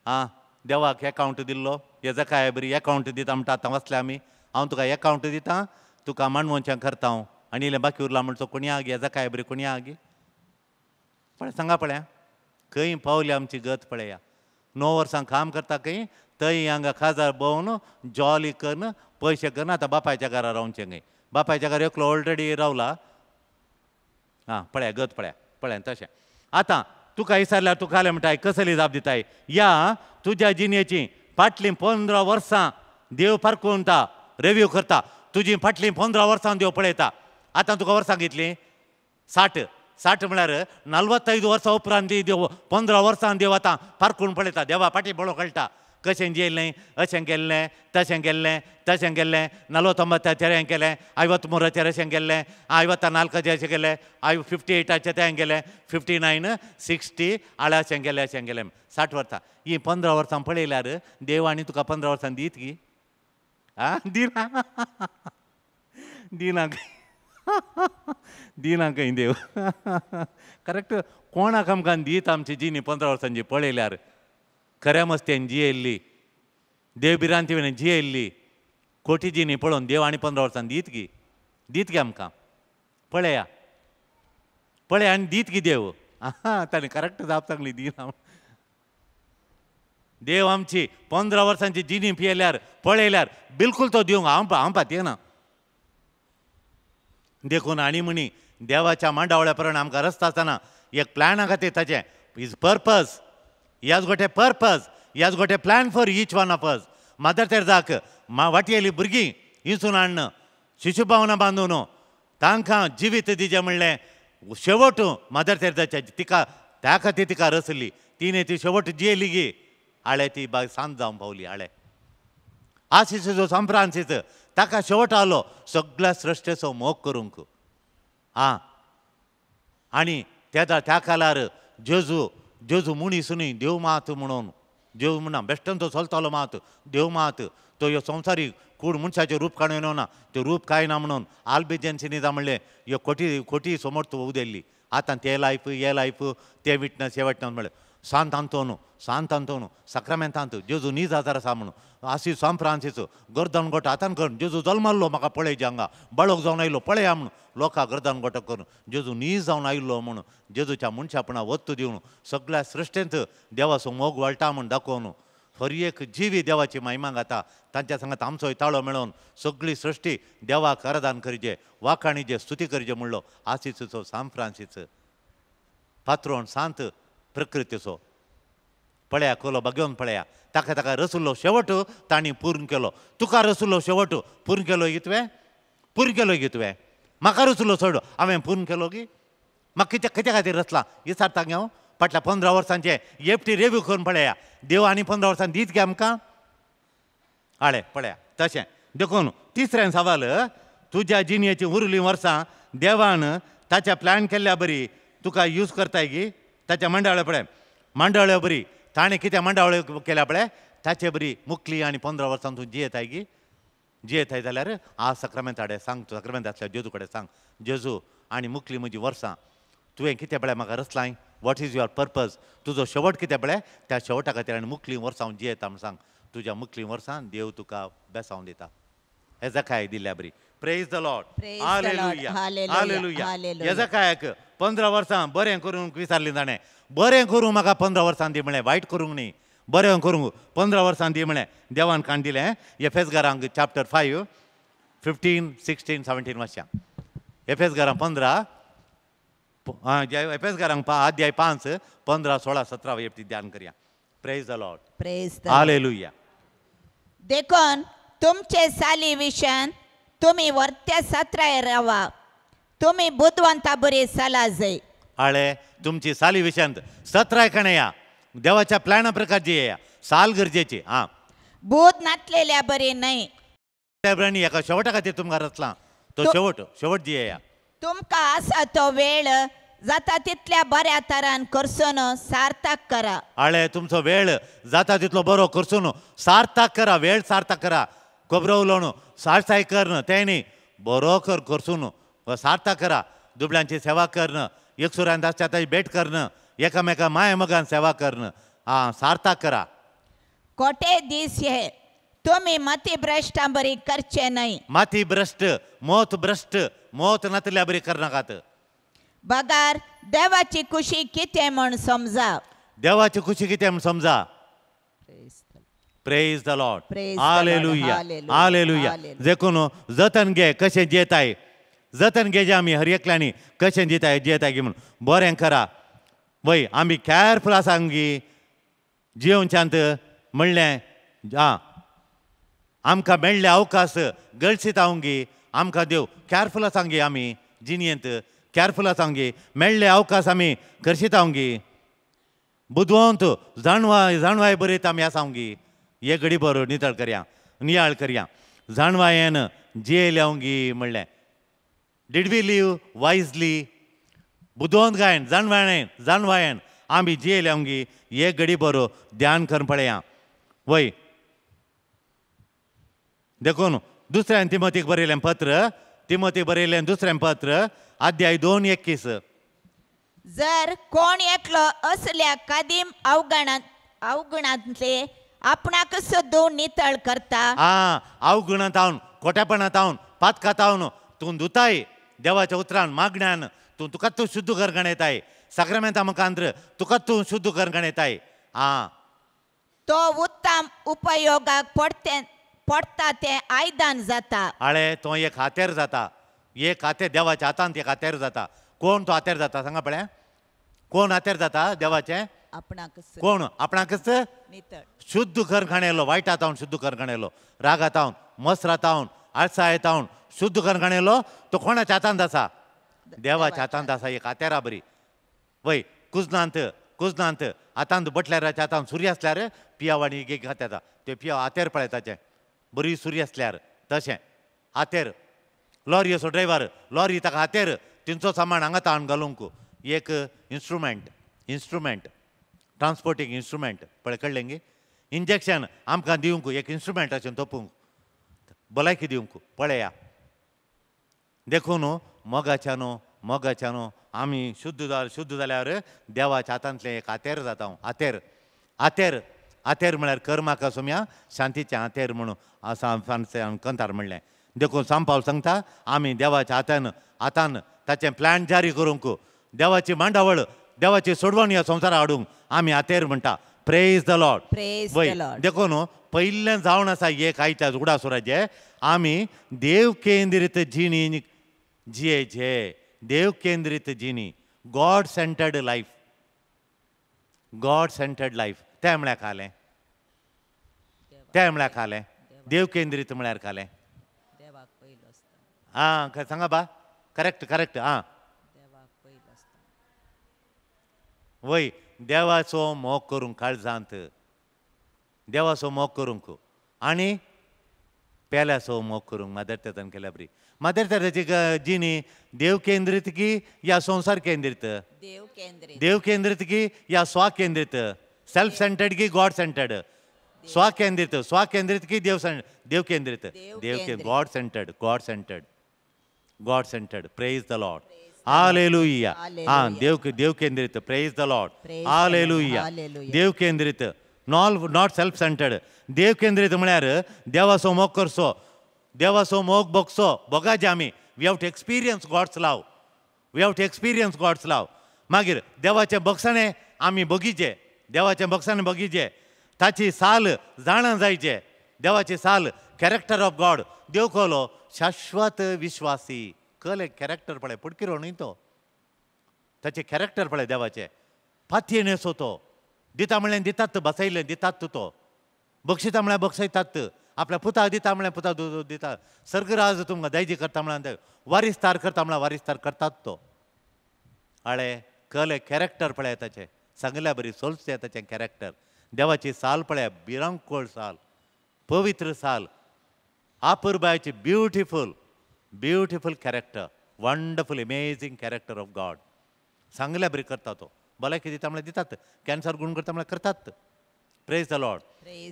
आं देवाक एकावंट दिल्लो हे जकाय बरी एकावंट दिता म्हणटा आतां वसले आमी हांव तुका एकावंट दितां तुका माणमोनचें करता हांव आनी इल्लें बाकी उरलां म्हणचो कोणी आगी? हे जकाय बरी कोणी आगी? पळय सांगा पळया. खंय पावली आमची गत पळया. णव वर्सां काम करता खंय थंय हांगा खाजार भोंवन जॉली करून पयशे करून आतां बापायच्या घरा रावचें खंय बापायच्या घरी एकलो ऑलरेडी रावला. हां पळ्या गत पळ्या पळ्या तशें. आतां तुका विसारल्यार तुका आलें म्हणटाय कसली जाप दिताय या तुज्या जिनेची फाटली पंदरा वर्सां देव पारखून ता रेव्यू करता. तुजी फाटलीं पंदरा वर्सां देव पळयता आतां तुका वर्सां घेतली साठ साठ म्हळ्यार नलवत्तैद वर्सां उपरांत देव पंदरा वर्सां देव आतां पारखून पळयता देवा फाटीं बळो कळटा कशें जेयलें अशें गेल्लें तशें गेल्लें तशें गेल्लें नलवत्तोंबत्ताचेर हें गेलें आयवत मुराचेर अशें गेल्लें आयवत्ता नाल्काचेर अशें गेलें आय फिफ्टी एटाचेर तें गेलें फिफ्टी नायन सिक्स्टी आळ्या अशें गेलें अशें गेलें साठ वर्सां ही पंदरा वर्सां पळयल्यार देव आनी तुका पंदरा वर्सां दीत गी आ दिना दिना दिना खंय देव करेक्ट कोणाक आमकां दीत आमची जिनी पंदरा वर्सांची पळयल्यार खऱ्या मस्त्यान जियेल्ली देव बिरांती वेळेन जियेल्ली कोटी जिणी पळोवन देव आनी पंदरा वर्सां दीत गी दीत गे आमकां पळया पळय आनी दीत गी देव आहा ताणें करेक्ट जाप सांगली दिना देव आमची पंदरा वर्सांची जिणी पियेल्यार पळयल्यार बिलकुल तो दिवंक हांव हांव पातयेना देखून आनी म्हणी देवाच्या मांडावळ्या प्रमाणे आमकां रस्ता आसतना एक प्लॅना खातीर ताचें इज पर्पज याज गोटे पर्पज याज गोटे plan for each one of us mother तेरेजाक मा वाटयेली भुरगीं हिंसून हाडन शिशुभावनां बांदून तांकां जिवीत दिजें म्हणलें शेवट मदर तेरेजाच्या तिका त्या खातीर तिका रचली तिणें ती शेवट जियेली गी आळे ती बाग सांत जावन पावली आळे आशिश जो सांफ्रांसीस ताका शेवट आलो सगळ्या सृश्टेचो मोग करूंक आं आनी तेदा त्या कालार जेजू जेजू मुणीस सुनी देव मात म्हणून. देव म्हणा बेश्टन तो चलतालो मात देव मात. तो ह्यो संवसारीक कूड मनशाचें रूप काडून येवना तें रूप काय ना म्हणून आल्बेजन्सीनी जा म्हणलें ह्यो कोटी कोटी समोर तूं उदेल्ली आतां ते लायफ हे लायफ ते विटनस हे विटनस म्हणलें. सांत आंतोन सांत आंतोन सक्रामेंतांत जेजू नीज आजार आसा म्हणून आसी सांत फ्रांसीस गर्दन गोट आतां कर जेजू जल्मल्लो म्हाका पळय हांगा बाळोक जावन आयलो पळया म्हणून लोकां गर्दन गोट करून जेजू नीज जावन आयिल्लो म्हणून जेजूच्या मनशापणा वत्त दिवन सगळ्या सृश्टेंत देवाचो मोग वळटा म्हूण दाखोवन खरी एक जिवी देवाची महिमा गाता तांच्या सांगात आमचोय ताळो मेळोवन सगळी सृश्टी देवाक आराधन करिजे वाखाणीचे स्तुती करिजे म्हणलो आसीचो सांत फ्रांसीस पात्रोण सांत प्रकृतीचो पळया कोलो बगेवन पळया ताका ताका रसुल्लो शेवट तांणी पूर्ण केलो तुका रसुल्लो शेवट पूर्ण केलो गी तुवें पूर्ण केलो गी तुवें म्हाका रसुल्लो सोड हांवें पूर्ण केलो की म्हाका कित्या कित्या खातीर रचला विचारता गे हांव फाटल्या पंदरा वर्सांचे एपटी रेव्यू करून पळया देव आनी पंदरा वर्सां दीत गे आमकां हाडे पळया तशें देखून तिसरें सवाल तुज्या जिणयेची उरलीं वर्सां देवान ताच्या प्लॅन केल्ल्या बरी तुका यूज करताय गी ताच्या मंडळ पळय मंडळ बरी. ताणें कितें मंडळ केल्या पळय ताचे बरी मुखली आनी पंदरा वर्सां तूं जियेताय गी जियेताय जाल्यार आ सक्रामेंत हाडे सांग तूं सक्रामेंत आसल्या जेजू कडेन सांग. जेजू आनी मुखली म्हजी वर्सां तुवें कितें पळय म्हाका रचलाय वॉट इज युअर पर्पज तुजो शेवट कितें पळय त्या शेवटा खातीर आनी मुखली वर्सां हांव जियेता म्हूण सांग. तुज्या मुखली वर्सां देव तुका बेसांव दिता. हेजा काय दिल्या बरी. Praise the Lord Praise the Lord. Hallelujah. पंदरा वर्सां बरें करूंक विचारलें ताणें बरें करूंक म्हाका पंदरा वर्सां दी म्हळें वायट करूंक न्ही. बरें करूंक पंदरा वर्सां दी म्हळें देवान काण दिलें एफेसगारांक chapter five fifteen sixteen seventeen वर्सां एफेसगारां पंदरा एफेसगारांक अध्याय पांच पंदरा सोळा सतरा येपती ध्यान करया. Praise the Lord praise hallelujah देखून तुमचे साली विशयन तुम्ही वर्त्या सत्राय रावा. तुम्ही बुद्धवंता बरी सला जाय. आळे तुमची साली विशांत सतरा कणया देवाच्या प्लॅना प्रकार जी येया साल गरजेची हां. बूद नातलेल्या बरी नाही. ब्रणी एका शेवटा खातीर तुमकां रचला. तो तो- शेवट शेवट जी येया तुमकां आसा तो वेळ जाता तितल्या बऱ्या तरान करसून सार्थक करा. आळे तुमचो वेळ जाता तितलो बरो करसून सार्थक करा वेळ सार्थक करा. खोबरो उलोवन साळसाय करन तें न्ही बरो कर करसून. सार्थक करा. दुबळ्यांची सेवा करन एकसुरान दासच्या ताची भेट करन एकामेका माय मगान सेवा करन आं सार्थक करा. कोटे दीस हे? तुम्ही मती भ्रश्टा बरी करचे नाही. माती भ्रश्ट मोत भ्रश्ट मोत नातल्या बरी करनाकात बगार देवाची खुशी कितें म्हण समजा. देवाची खुशी कितें म्हूण समजा. Praise the Lord Hallelujah. Hallelujah Hallelujah. देखून जतन घे कशें जेताय जतन घेजे आमी हर एकल्यानी. कशें जिताय जियेताय गे म्हणून. बरें करा वय आमी केअरफूल आसा गी जिवनशांत म्हणलें आं आमकां मेळ्ळे अवकाश गळसीत गी आमकां देव केअरफूल आसा गे आमी जिनयेंत. केअरफूल आसा गे मेळ्ळे अवकाश आमी करशीत गी बुदवंत जाणवाय जाणवाय बरयत आमी आसा गी हे घडी बरो नितळ करया नियाळ करया. जाणवायेन जियेल्या गी म्हणलें. डीड वी लिव वायजली बुदवंत गायन जाणवायेन जाणवायेन. आमी जियेल्या गी हे घडी बरो ध्यान कर पळया वय देखून दुसऱ्यान तिमतीक बरयलें पत्र तिमती बरयलें दुसरें पत्र अध्याय दोन एकवीस. जर कोण एकलो असल्या कादीम अवगणात अवगणांतले आपणाक सुद्दां नितळ करता? आ अवगुणांत हावन खोटेपणांत हावन पातकात हावन तूं दुताय देवाच्या उतरान मागण्यान तूं तुका तूं शुद्ध कर गणयताय सक्रामेंता मुखांत्र तुका तूं शुद्ध कर गणयताय आ. तो उत्तम उपयोगाक पडते पडटा तें आयदान जाता. आळे तो एक हातेर जाता. एक हातेर देवाच्या हातांत एक हातेर जाता. कोण तो हातेर जाता सांगा पळय. कोण हातेर जाता देवाचें? कोण? आपणाकच नितळ शुद्ध कर गणयलो वायटात हावन शुद्ध कर गणयलो रागात हावन मसरात हावन आळसायत हावन कोणाच्या हातांत आसा देवाच्या हातांत आसा एक हातेरा बरी वय कुजनांत कुजनांत हातांत बटल्याराच्या हातांत सुरी आसल्यार पियावाणी एक हात येता ते पिया हातेर पळय ताचें बरी सुरी आसल्यार तशें हातेर लॉरी असो ड्रायव्हर लॉरी ताका हातेर तिंचो सामान हांगात हाडून घालूंक एक इन्स्ट्रुमेंट इन्स्ट्रुमेंट ट्रान्सपोर्टींग इन्स्ट्रुमेंट पळय कळ्ळें गे इंजेक्शन आमकां दिवंक एक इन्स्ट्रुमेंट अशें तोपूंक भलायकी दिवंक पळया देखून मोगाच्यान मोगाच्यान आमी शुद्ध जाल शुद्ध जाल्यार देवाच्या हातांतलें एक हातेर जाता हांव हातेर हातेर हातेर म्हळ्यार कर्माका सोम्या शांतीचें हातेर म्हणून कंतार म्हणलें. देखून सांपाव सांगता आमी देवाच्या हातान हातान ताचें प्लॅन जारी करूंक देवाची मांडावळ देवाची सोडवण ह्या संवसारा हाडूंक आमी हातेर म्हणटा. प्रेज द वय Lord. देखून पयलें जावन आसा एक आयच्या उडासुराचे आमी देव केंद्रीत जिणी जियेचे देव केंद्रीत जिणी God centered life God centered life तें म्हळ्यार खालें. तें म्हळ्यार खालें. देव केंद्रीत म्हळ्यार खालें. आं खंय सांगा बा. करेक्ट करेक्ट आं वय देवाचो मोग करूंक काळजांत देवाचो मोग करूंक आनी पेल्याचो मोग करूंक मादर तेतान केल्या बरी मादर तेराची जी न्ही देव केंद्रीत की या संसार केंद्रीत? देव केंद्रीत. देव केंद्रित की या स्वा केंद्रित? सेल्फ सेंटर्ड की गॉड सेंटर्ड स्वा केंद्रित स्वा केंद्रित की देव देव केंद्रित? देव देव के. God centered God centered God centered praise the Lord hallelujah हा. देव देव केंद्रित प्रेज द लॉर्ड. हालेलुया. देव केंद्रित नॉल नॉट सेल्फ सेंटर्ड देव केंद्रित म्हळ्यार देवाचो मोग करचो देवाचो मोग बोगसो बोगा आमी we have to experience God's love we have to experience God's love मागीर देवाचें बक्षणे आमी बगीचे देवाचें बक्षण बगीचे ताची साल जाणां जायचे देवाची साल कॅरेक्टर ऑफ गॉड देव कोलो शाश्वत विश्वासी. कले कॅरेक्टर पळय पुडकिरो न्ही तो. ताचे कॅरेक्टर पळय देवाचे. पातयेन नेसो तो. दिता म्हणल्यार दितात बसयले दितात तो. बक्षिता म्हळ्यार बक्षयतात. आपल्या पुता दिता म्हळ्यार पुता दु- दु- दिता. सर्गराज तुमकां दैजी करता म्हळ्यार वारिस्तार करता म्हळ्यार वारिस्तार करतात तो. आळे कले कॅरेक्टर पळय ताचे. सांगल्या बरी सोलचे ताचें कॅरेक्टर देवाची साल पळया बिरंकोळ साल पवित्र साल. आपुरबायची beautiful beautiful character wonderful amazing character of God सांगल्या बरी करता तो. भलायकी दिता म्हळ्यार दितात. कॅन्सर गुण करता म्हळ्यार करतात. प्रेज द लॉर्ड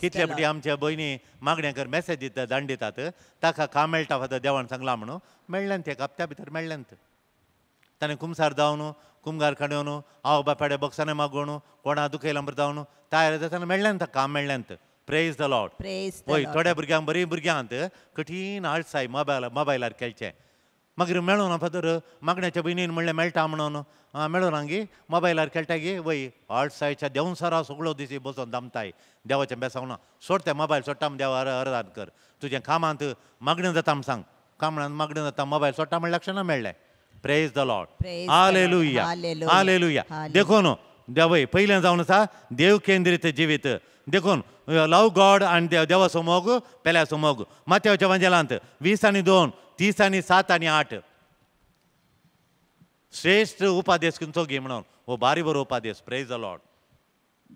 कितले फाटी आमच्या भयणी मागण्यांकर मेसेज दिता धाड दितात ताका काम मेळटा फातर देवान सांगला म्हणून. मेळ्ळें ते हप्त्या भितर मेळ्ळें ताणें कुमसार जावन कुमगार काडून हांव बापाडे बॉक्साने मागून कोणा दुखयला बरं जावन तयार जाताना मेळ्ळें ताका काम मेळ्ळें प्रेज द लॉर्ड लॉर्ड. थोड्या भुरग्यांक बरी भुरग्यांत कठीण आळसाय मोबायल मोबायलार खेळचें मागीर मेळून फातर मागण्याच्या बहिणीन म्हणलें मेळटा म्हणून आं, मेळून हांगी मोबायलार खेळटा गे वय आळसायच्या देवसरा सगळो दिसी बसून दमताय देवाचें बेसावना सोड तें मोबायल सोडटा म्हण देवा अर्दान कर तुजें कामांत मागणें जाता म्हण सांग कामांत मागणें जाता मोबायल सोडटा म्हण लक्षां मेळ्ळें praise the. Hallelujah. Hallelujah Hallelujah. देखून देवय पयलें जावन आसा देव केंद्रीत जिवीत देखून लव गॉड आनी देव देवाचो मोग पेल्याचो मोग माथ्याच्या वंजलांत वीस आनी दोन तीस आनी सात आनी आठ. श्रेष्ठ उपादेश खंयचो घे म्हणून. हो बारी बरो उपादेश. प्रेज द लॉर्ड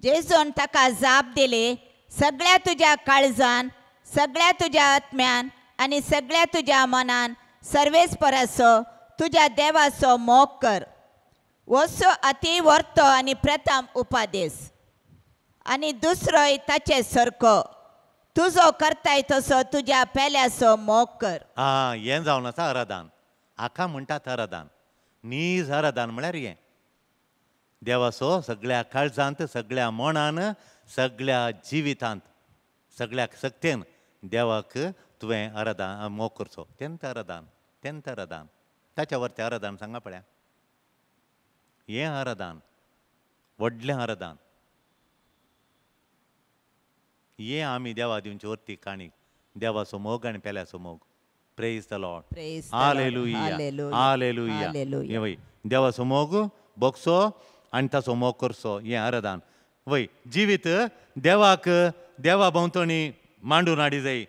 जेजून ताका जाप दिले सगळ्या तुज्या काळजान सगळ्या तुज्या आत्म्यान आनी सगळ्या तुज्या मनान सर्वेस परसो तुज्या देवाचो मोग कर. वसो अति वर्तो आनी प्रथम उपादेश. आनी दुसरोय ताचे सारको. तुजो करताय तसो तुज्या पेल्याचो मोग कर. आं हें जावन आसा हरदान. आखा म्हणटात हरदान. नीज हरदान म्हळ्यार हें देवाचो सगळ्या काळजांत सगळ्या मनान सगळ्या जिवितांत सगळ्या सक्तेन देवाक तुवें अरादान मोग करचो. तेंत अरादान तेंत अरादान ताच्या वर तें सांगा पळया. हें अरादान व्हडलें अरादान हें आमी देवा दिवचे वरती काणीक देवाचो मोग आनी पेल्याचो मोग praise the Lord. Hallelujah. Hallelujah वय देवाचो मोग बगचो आनी ताचो मोग करचो हें अरदान वय जिवीत देवाक देवा भोंवतणी मांडून हाडी जाय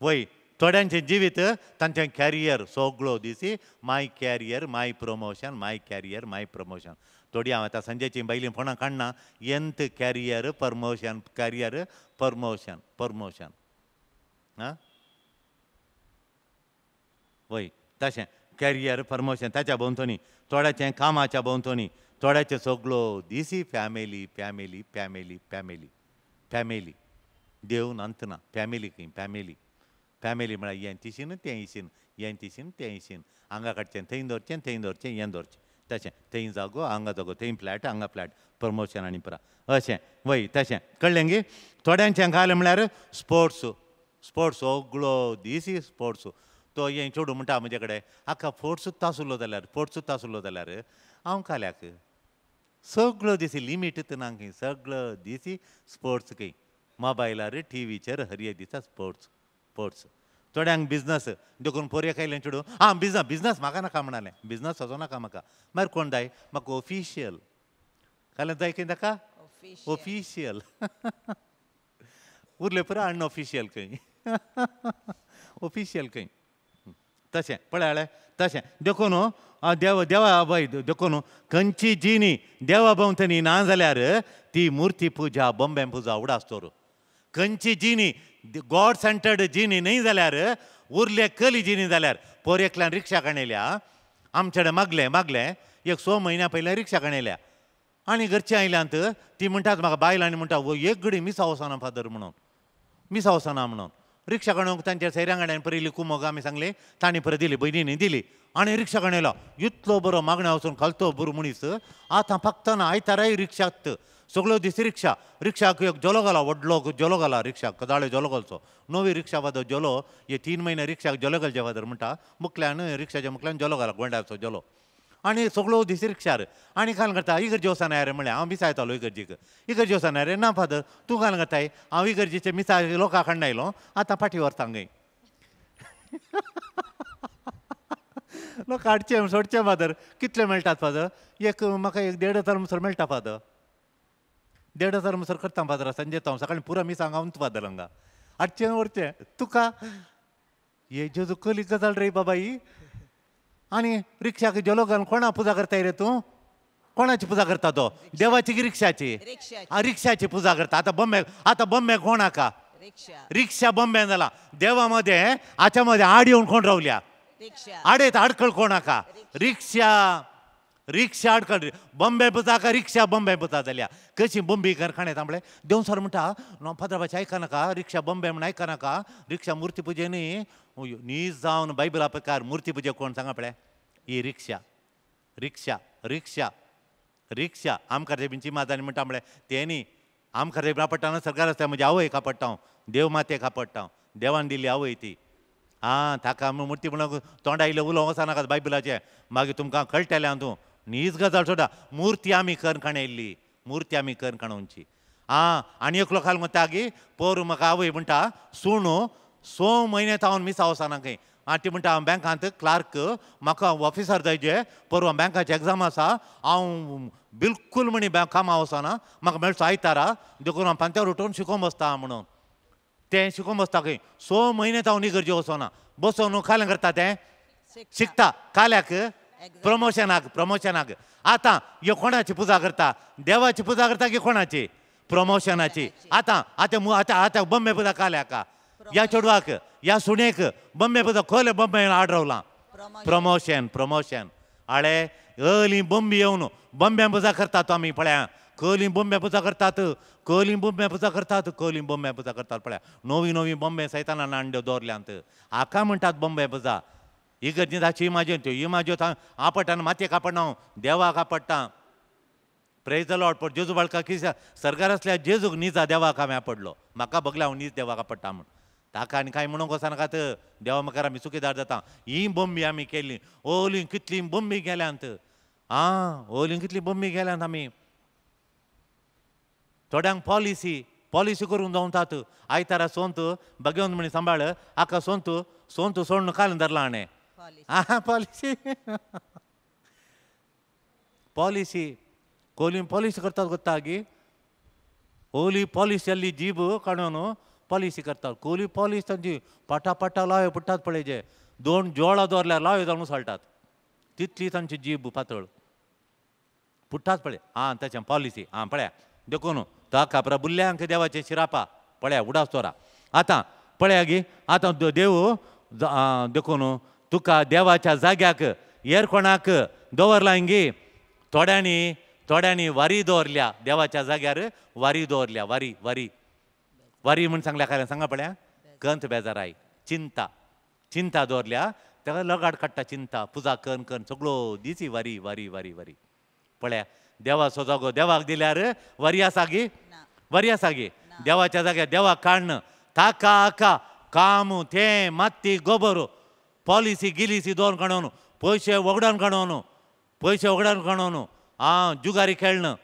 वय थोड्यांचें जिवीत तांचें कॅरियर सगळो दिसी my career my promotion my career my promotion थोडी हांव आतां संजयची बायली फोणां काडना एंत career promotion career promotion promotion. आं वय तशें कॅरियर प्रमोशन ताच्या भोंवतणी थोड्याचें कामाच्या भोंवतणी थोड्याचें सगळो दिसी family family family family family. देव नंतना फॅमिली खंय फॅमिली. फॅमिली म्हळ्यार हें तिशीन तें इशीन हें तिशीन तें इशीन हांगा काडचें थंय दवरचें थंय दवरचें हें दवरचें तशें थंय जागो हांगा जागो थंय फ्लॅट हांगा फ्लॅट प्रमोशन आनी पुरा. अशें वय तशें. कळ्ळें गी थोड्यांचें घाल म्हळ्यार स्पोर्ट्स. स्पोर्ट्स सगळो दिसी स्पोर्ट्स. तो हें चेडूं म्हणटा म्हजे कडेन आख्खा फोर्ट्सूच आसलो जाल्यार फोर्ट्सूच आसलो जाल्यार हांव काल्याक सगळो दिसी लिमीट ना खंय सगळो दिसी स्पोर्ट्स खंय मोबायलार टिवीचेर हरये दिसा स्पोर्ट्स स्पोर्ट्स. थोड्यांक बिजनस देखून पोरये खायलें चेडूं आं बिजनस बिजनस म्हाका नाका म्हणालें बिजनस असो नाका म्हाका मागीर कोण जाय म्हाका ऑफिशियल काल्यां जाय कितें ताका ऑफिशियल उरले पुरो अनऑफिशियल खंय ऑफिशियल खंय तशें पळय तशें देखून देव देवा वय देखून खंयची जिणी देवा भोंवतणी ना जाल्यार ती मुर्ती पुजा बॉम्बे पुजा उडास तोर खंयची जिनी गॉड सेंटर्ड जिनी न्ही जाल्यार उरले कली जिनी जाल्यार. पोर एकल्यान रिक्षा काणयल्या आमचे कडेन मागलें मागलें. एक स म्हयन्या पयलें रिक्षा काणयल्या आनी घरचीं आयल्यांत ती म्हणटात म्हाका बायलांनी म्हणटा "वो एक घडी मिसा वचना फादर म्हणून. मिसा वचना म्हणून. रिक्षा काणूंक तांच्या सैरांगाड्यान परिल्ली कुमोग आमी सांगले. तांणी परत दिली भयणीनी दिली. आनी रिक्षा काणयलो इतलो बरो मागण्या वचून खालतो बरो मनीस आतां फक्त ना आयताराय रिक्षात. सगळ्यो दीस रिक्षा. रिक्षाक एक जलो घाला व्हडलो जलो घाला रिक्षाक कदाळे जलो घालचो. नवी रिक्षा फादर जलो हे तीन म्हयने रिक्षाक जलो घालचे फादर म्हणटा. मुखल्यान रिक्षाच्या मुखल्यान जलो घाला गोंड्याचो जलो. आनी सगळो दीस रिक्षार. आनी काल करता इगर्जी वचना रे म्हळ्यार हांव मिसायतालो इगर्जीक. इगर्जी वचना रे ना फादर तूं काल करताय हांव इगर्जीचे मिसा लोकां कडेन आयलो आतां फाटी व्हरता हांगा लोक हाडचे सोडचे फादर. कितले मेळटात फादर? एक म्हाका एक देड हजार मुसर मेळटा फादर. देड हजार मुसर करता फादर संजय हांव सकाळी पुरो मिसांग हांव फादर हांगा हाडचें व्हरचें तुका हे जेजू कली गजाल रे बाबा ही आनी रिक्षाक जलो घालून कोणा पुजा करताय रे तूं? कोणाची पुजा करता तो? देवाची की रिक्षाची? रिक्षाची. पुजा करता. आतां बॉम्बे आतां बॉम्बे कोण हाका रिक्षा. रिक्षा बॉम्बे जाला देवामध्ये हाच्या मध्ये आड येवन कोण रावल्या आडेत अडकळ कोण हाका रिक्षा. रिक्षा अडकळ बॉम्बे पुजा का रिक्षा बॉम्बे पुजा जाल्या कशी बॉम्बे कारखान्यात तांबळे देवन सर म्हणटा नो फादराबाची आयका नाका. रिक्षा बॉम्बे म्हण नाका. रिक्षा मुर्ती पुजेनी न्हीज जावन बायबला प्रकार मुर्ती पुजे कोण सांगा पळय? ही रिक्षा रिक्षा रिक्षा रिक्षा आमकां रेबींची मातांनी म्हणटा म्हळ्यार ते न्ही आमकां आपडटा सरकार आसता म्हजी आवय कापडटा देव मातेक आपडटा हांव देवान दिल्ली आवय ती. आं ताका मुर्ती म्हणून तोंडा इल्लें उलोवंक वचनाका बायबलाचें. मागीर तुमकां कळटलें हांव तूं न्हीच गजाल सोडा. मुर्ती आमी कर्ण काणयल्ली मुर्ती आमी कर्ण काणोवची आं आनी एक लोकाल गी पोर म्हाका आवय म्हणटा सुणू स म्हयने तावन मिसा वचना खंय. आं ती म्हणटा हांव बँकांत क्लार्क म्हाका ऑफिसर जायचे परवा बँकाची एग्जाम आसा हांव बिलकूल म्हणी बँक कामां वचना म्हाका मेळचो आयतारा देखून हांव पांत्यावर उठोवन शिकोवंक बसता म्हणून. तें शिकोवंक बसता खंय. स म्हयने तावन इगर्जी वचना बसोन कालें करता तें? शिकता. काल्याक? प्रमोशनाक प्रमोशनाक आतां ह्यो कोणाची पुजा करता? देवाची पुजा करता की कोणाची? प्रमोशनाची आतां आतां मु- आतां आतां बॉम्बे पुजा काल्याका ह्या चेडवाक ह्या सुणेक बॉम्बे पुजा खंय बॉम्बे आड रावलां प्रमोशन प्रमोशन आळे अली बॉम्बे येवन बॉम्बे पुजा करतात आमी पळया कली बॉम्बे पुजा करतात कली बॉम्बे पुजा करतात कली बॉम्बे पुजा करतात पळया नवी नवी बॉम्बे सैताना नांड्यो दवरल्यांत हाका म्हणटात बॉम्बे पुजा. इगर्जी दाची इमाजीन त्यो इमाज्यो आपडटा आनी मातयेक आपडना हांव देवाक आपडटा प्रेज द लॉर्ड पूण जेजू बाळका की सरकार आसल्या जेजूक निजा देवाक हांवें आपडलो म्हाका बगला हांव नीज देवाक आपडटा म्हण. ताका आनी कांय म्हणूंक वचनाकात देवा मुखार आमी सुखीदार जाता. ही बॉम्बी आमी केल्ली ओली कितली बोंबी गेल्यांत आं ओली कितली बॉम्बी गेल्यांत आमी. थोड्यांक पॉलिसी पॉलिसी करून जावतात आयतारा सोंत बगेवन म्हणी सांबाळ आका सोंत सोंत सोडून काल धरला हाणें पॉलिसी पॉलिसी कोली पॉलिसी करतात गोत्ता गी ओली पॉलिसी जाल्ली जीब काडून पॉलिसी करतात कोली पॉलिसी तांची पाटा पाटा लावे पडटात पळय दोन जोळां दवरल्यार लावे जावन साळटात तितली तांची जीब पातळ पुट्टात पळय आं ताचें पॉलिसी आं पळया देखून ताका पुरा बुल्ल्यांक देवाचे शिरापा पळया उडास तोरा आतां पळया गी आतां देव आं, देखून तुका देवाच्या जाग्याक हेर कोणाक दवरला हिंगी थोड्यांनी थोड्यांनी वारी दवरल्या देवाच्या जाग्यार वारी दवरल्या वारी वारी. वारी म्हण सांगल्या काय सांगा पळया. कंत बेजाराय चिंता. चिंता दवरल्या ताका लगाड काडटा चिंता. पुजा कन कन. सगळो दिसी वारी वारी वारी वारी. पळया. देवा सोजागो देवाक दिल्यार वरी आसा गी? वरी आसा गी? देवाच्या जाग्यार देवाक काडणं. ताका आका. काम थें माती गोबर. पॉलिसी गिलिसी दोन काडून पयशे वगडावन काडून पयशे वगडावन काडून आं जुगारी खेळणं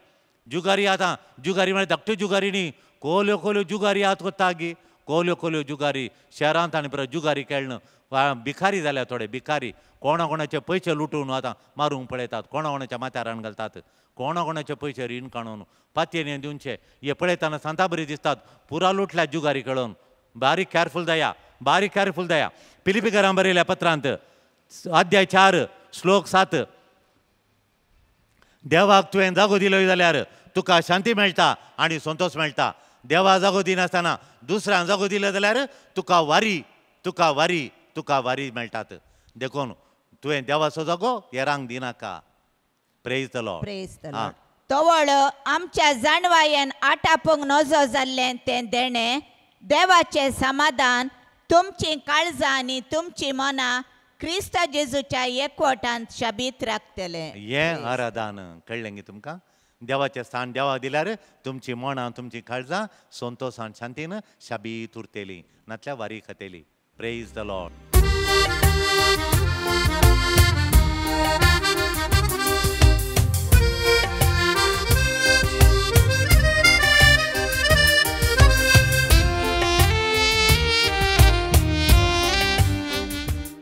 जुगारी आतां जुगारी म्हळ्यार धाकट्यो जुगारी न्ही कोल्यो कोल्यो जुगारी आत कोत्ता गी कोल्यो कोल्यो जुगारी शहरांत आनी परत जुगारी खेळणं वा भिकारी जाल्या थोडे भिकारी कोणा कोणाचे पयशे लुटून आतां मारूंक पळयतात कोणा कोणाच्या माथ्यार घालतात कोणा कोणाचे पयशे रीण काडून पातयेन दिवचे हे पळयतना सांता बरी दिसतात पुरा लुटल्या जुगारी खेळून बारीक कॅरफूल दया बारीक कॅरफूल दया पिलिपिकरां बरयल्या पत्रांत अध्याय चार श्लोक सात देवाक तुवें जागो दिलो जाल्यार तुका शांती मेळटा आनी संतोश मेळटा देवा जगो दिनासतना दुसऱ्यांक जगो दिलें जाल्यार तुका वारी तुका वारी तुका वारी मेळटात देखून तुवें देवाचो जगो हेरांक दिनाका praise the Lord praise the. Lord तवळ आमच्या जाणवायेन आटापूंक नजो जाल्लें तें देणें देवाचें समाधान तुमची काळजां आनी तुमची मनां क्रिस्त जेजूच्या एकवटांत शाबीत राखतले. हें आराधन कळ्ळें गे तुमकां? देवाचें स्थान देवाक दिल्यार तुमची मनां तुमची काळजां संतोशान शांतीन शाबीत उरतेली नातल्या वारी खातेली. Praise the Lord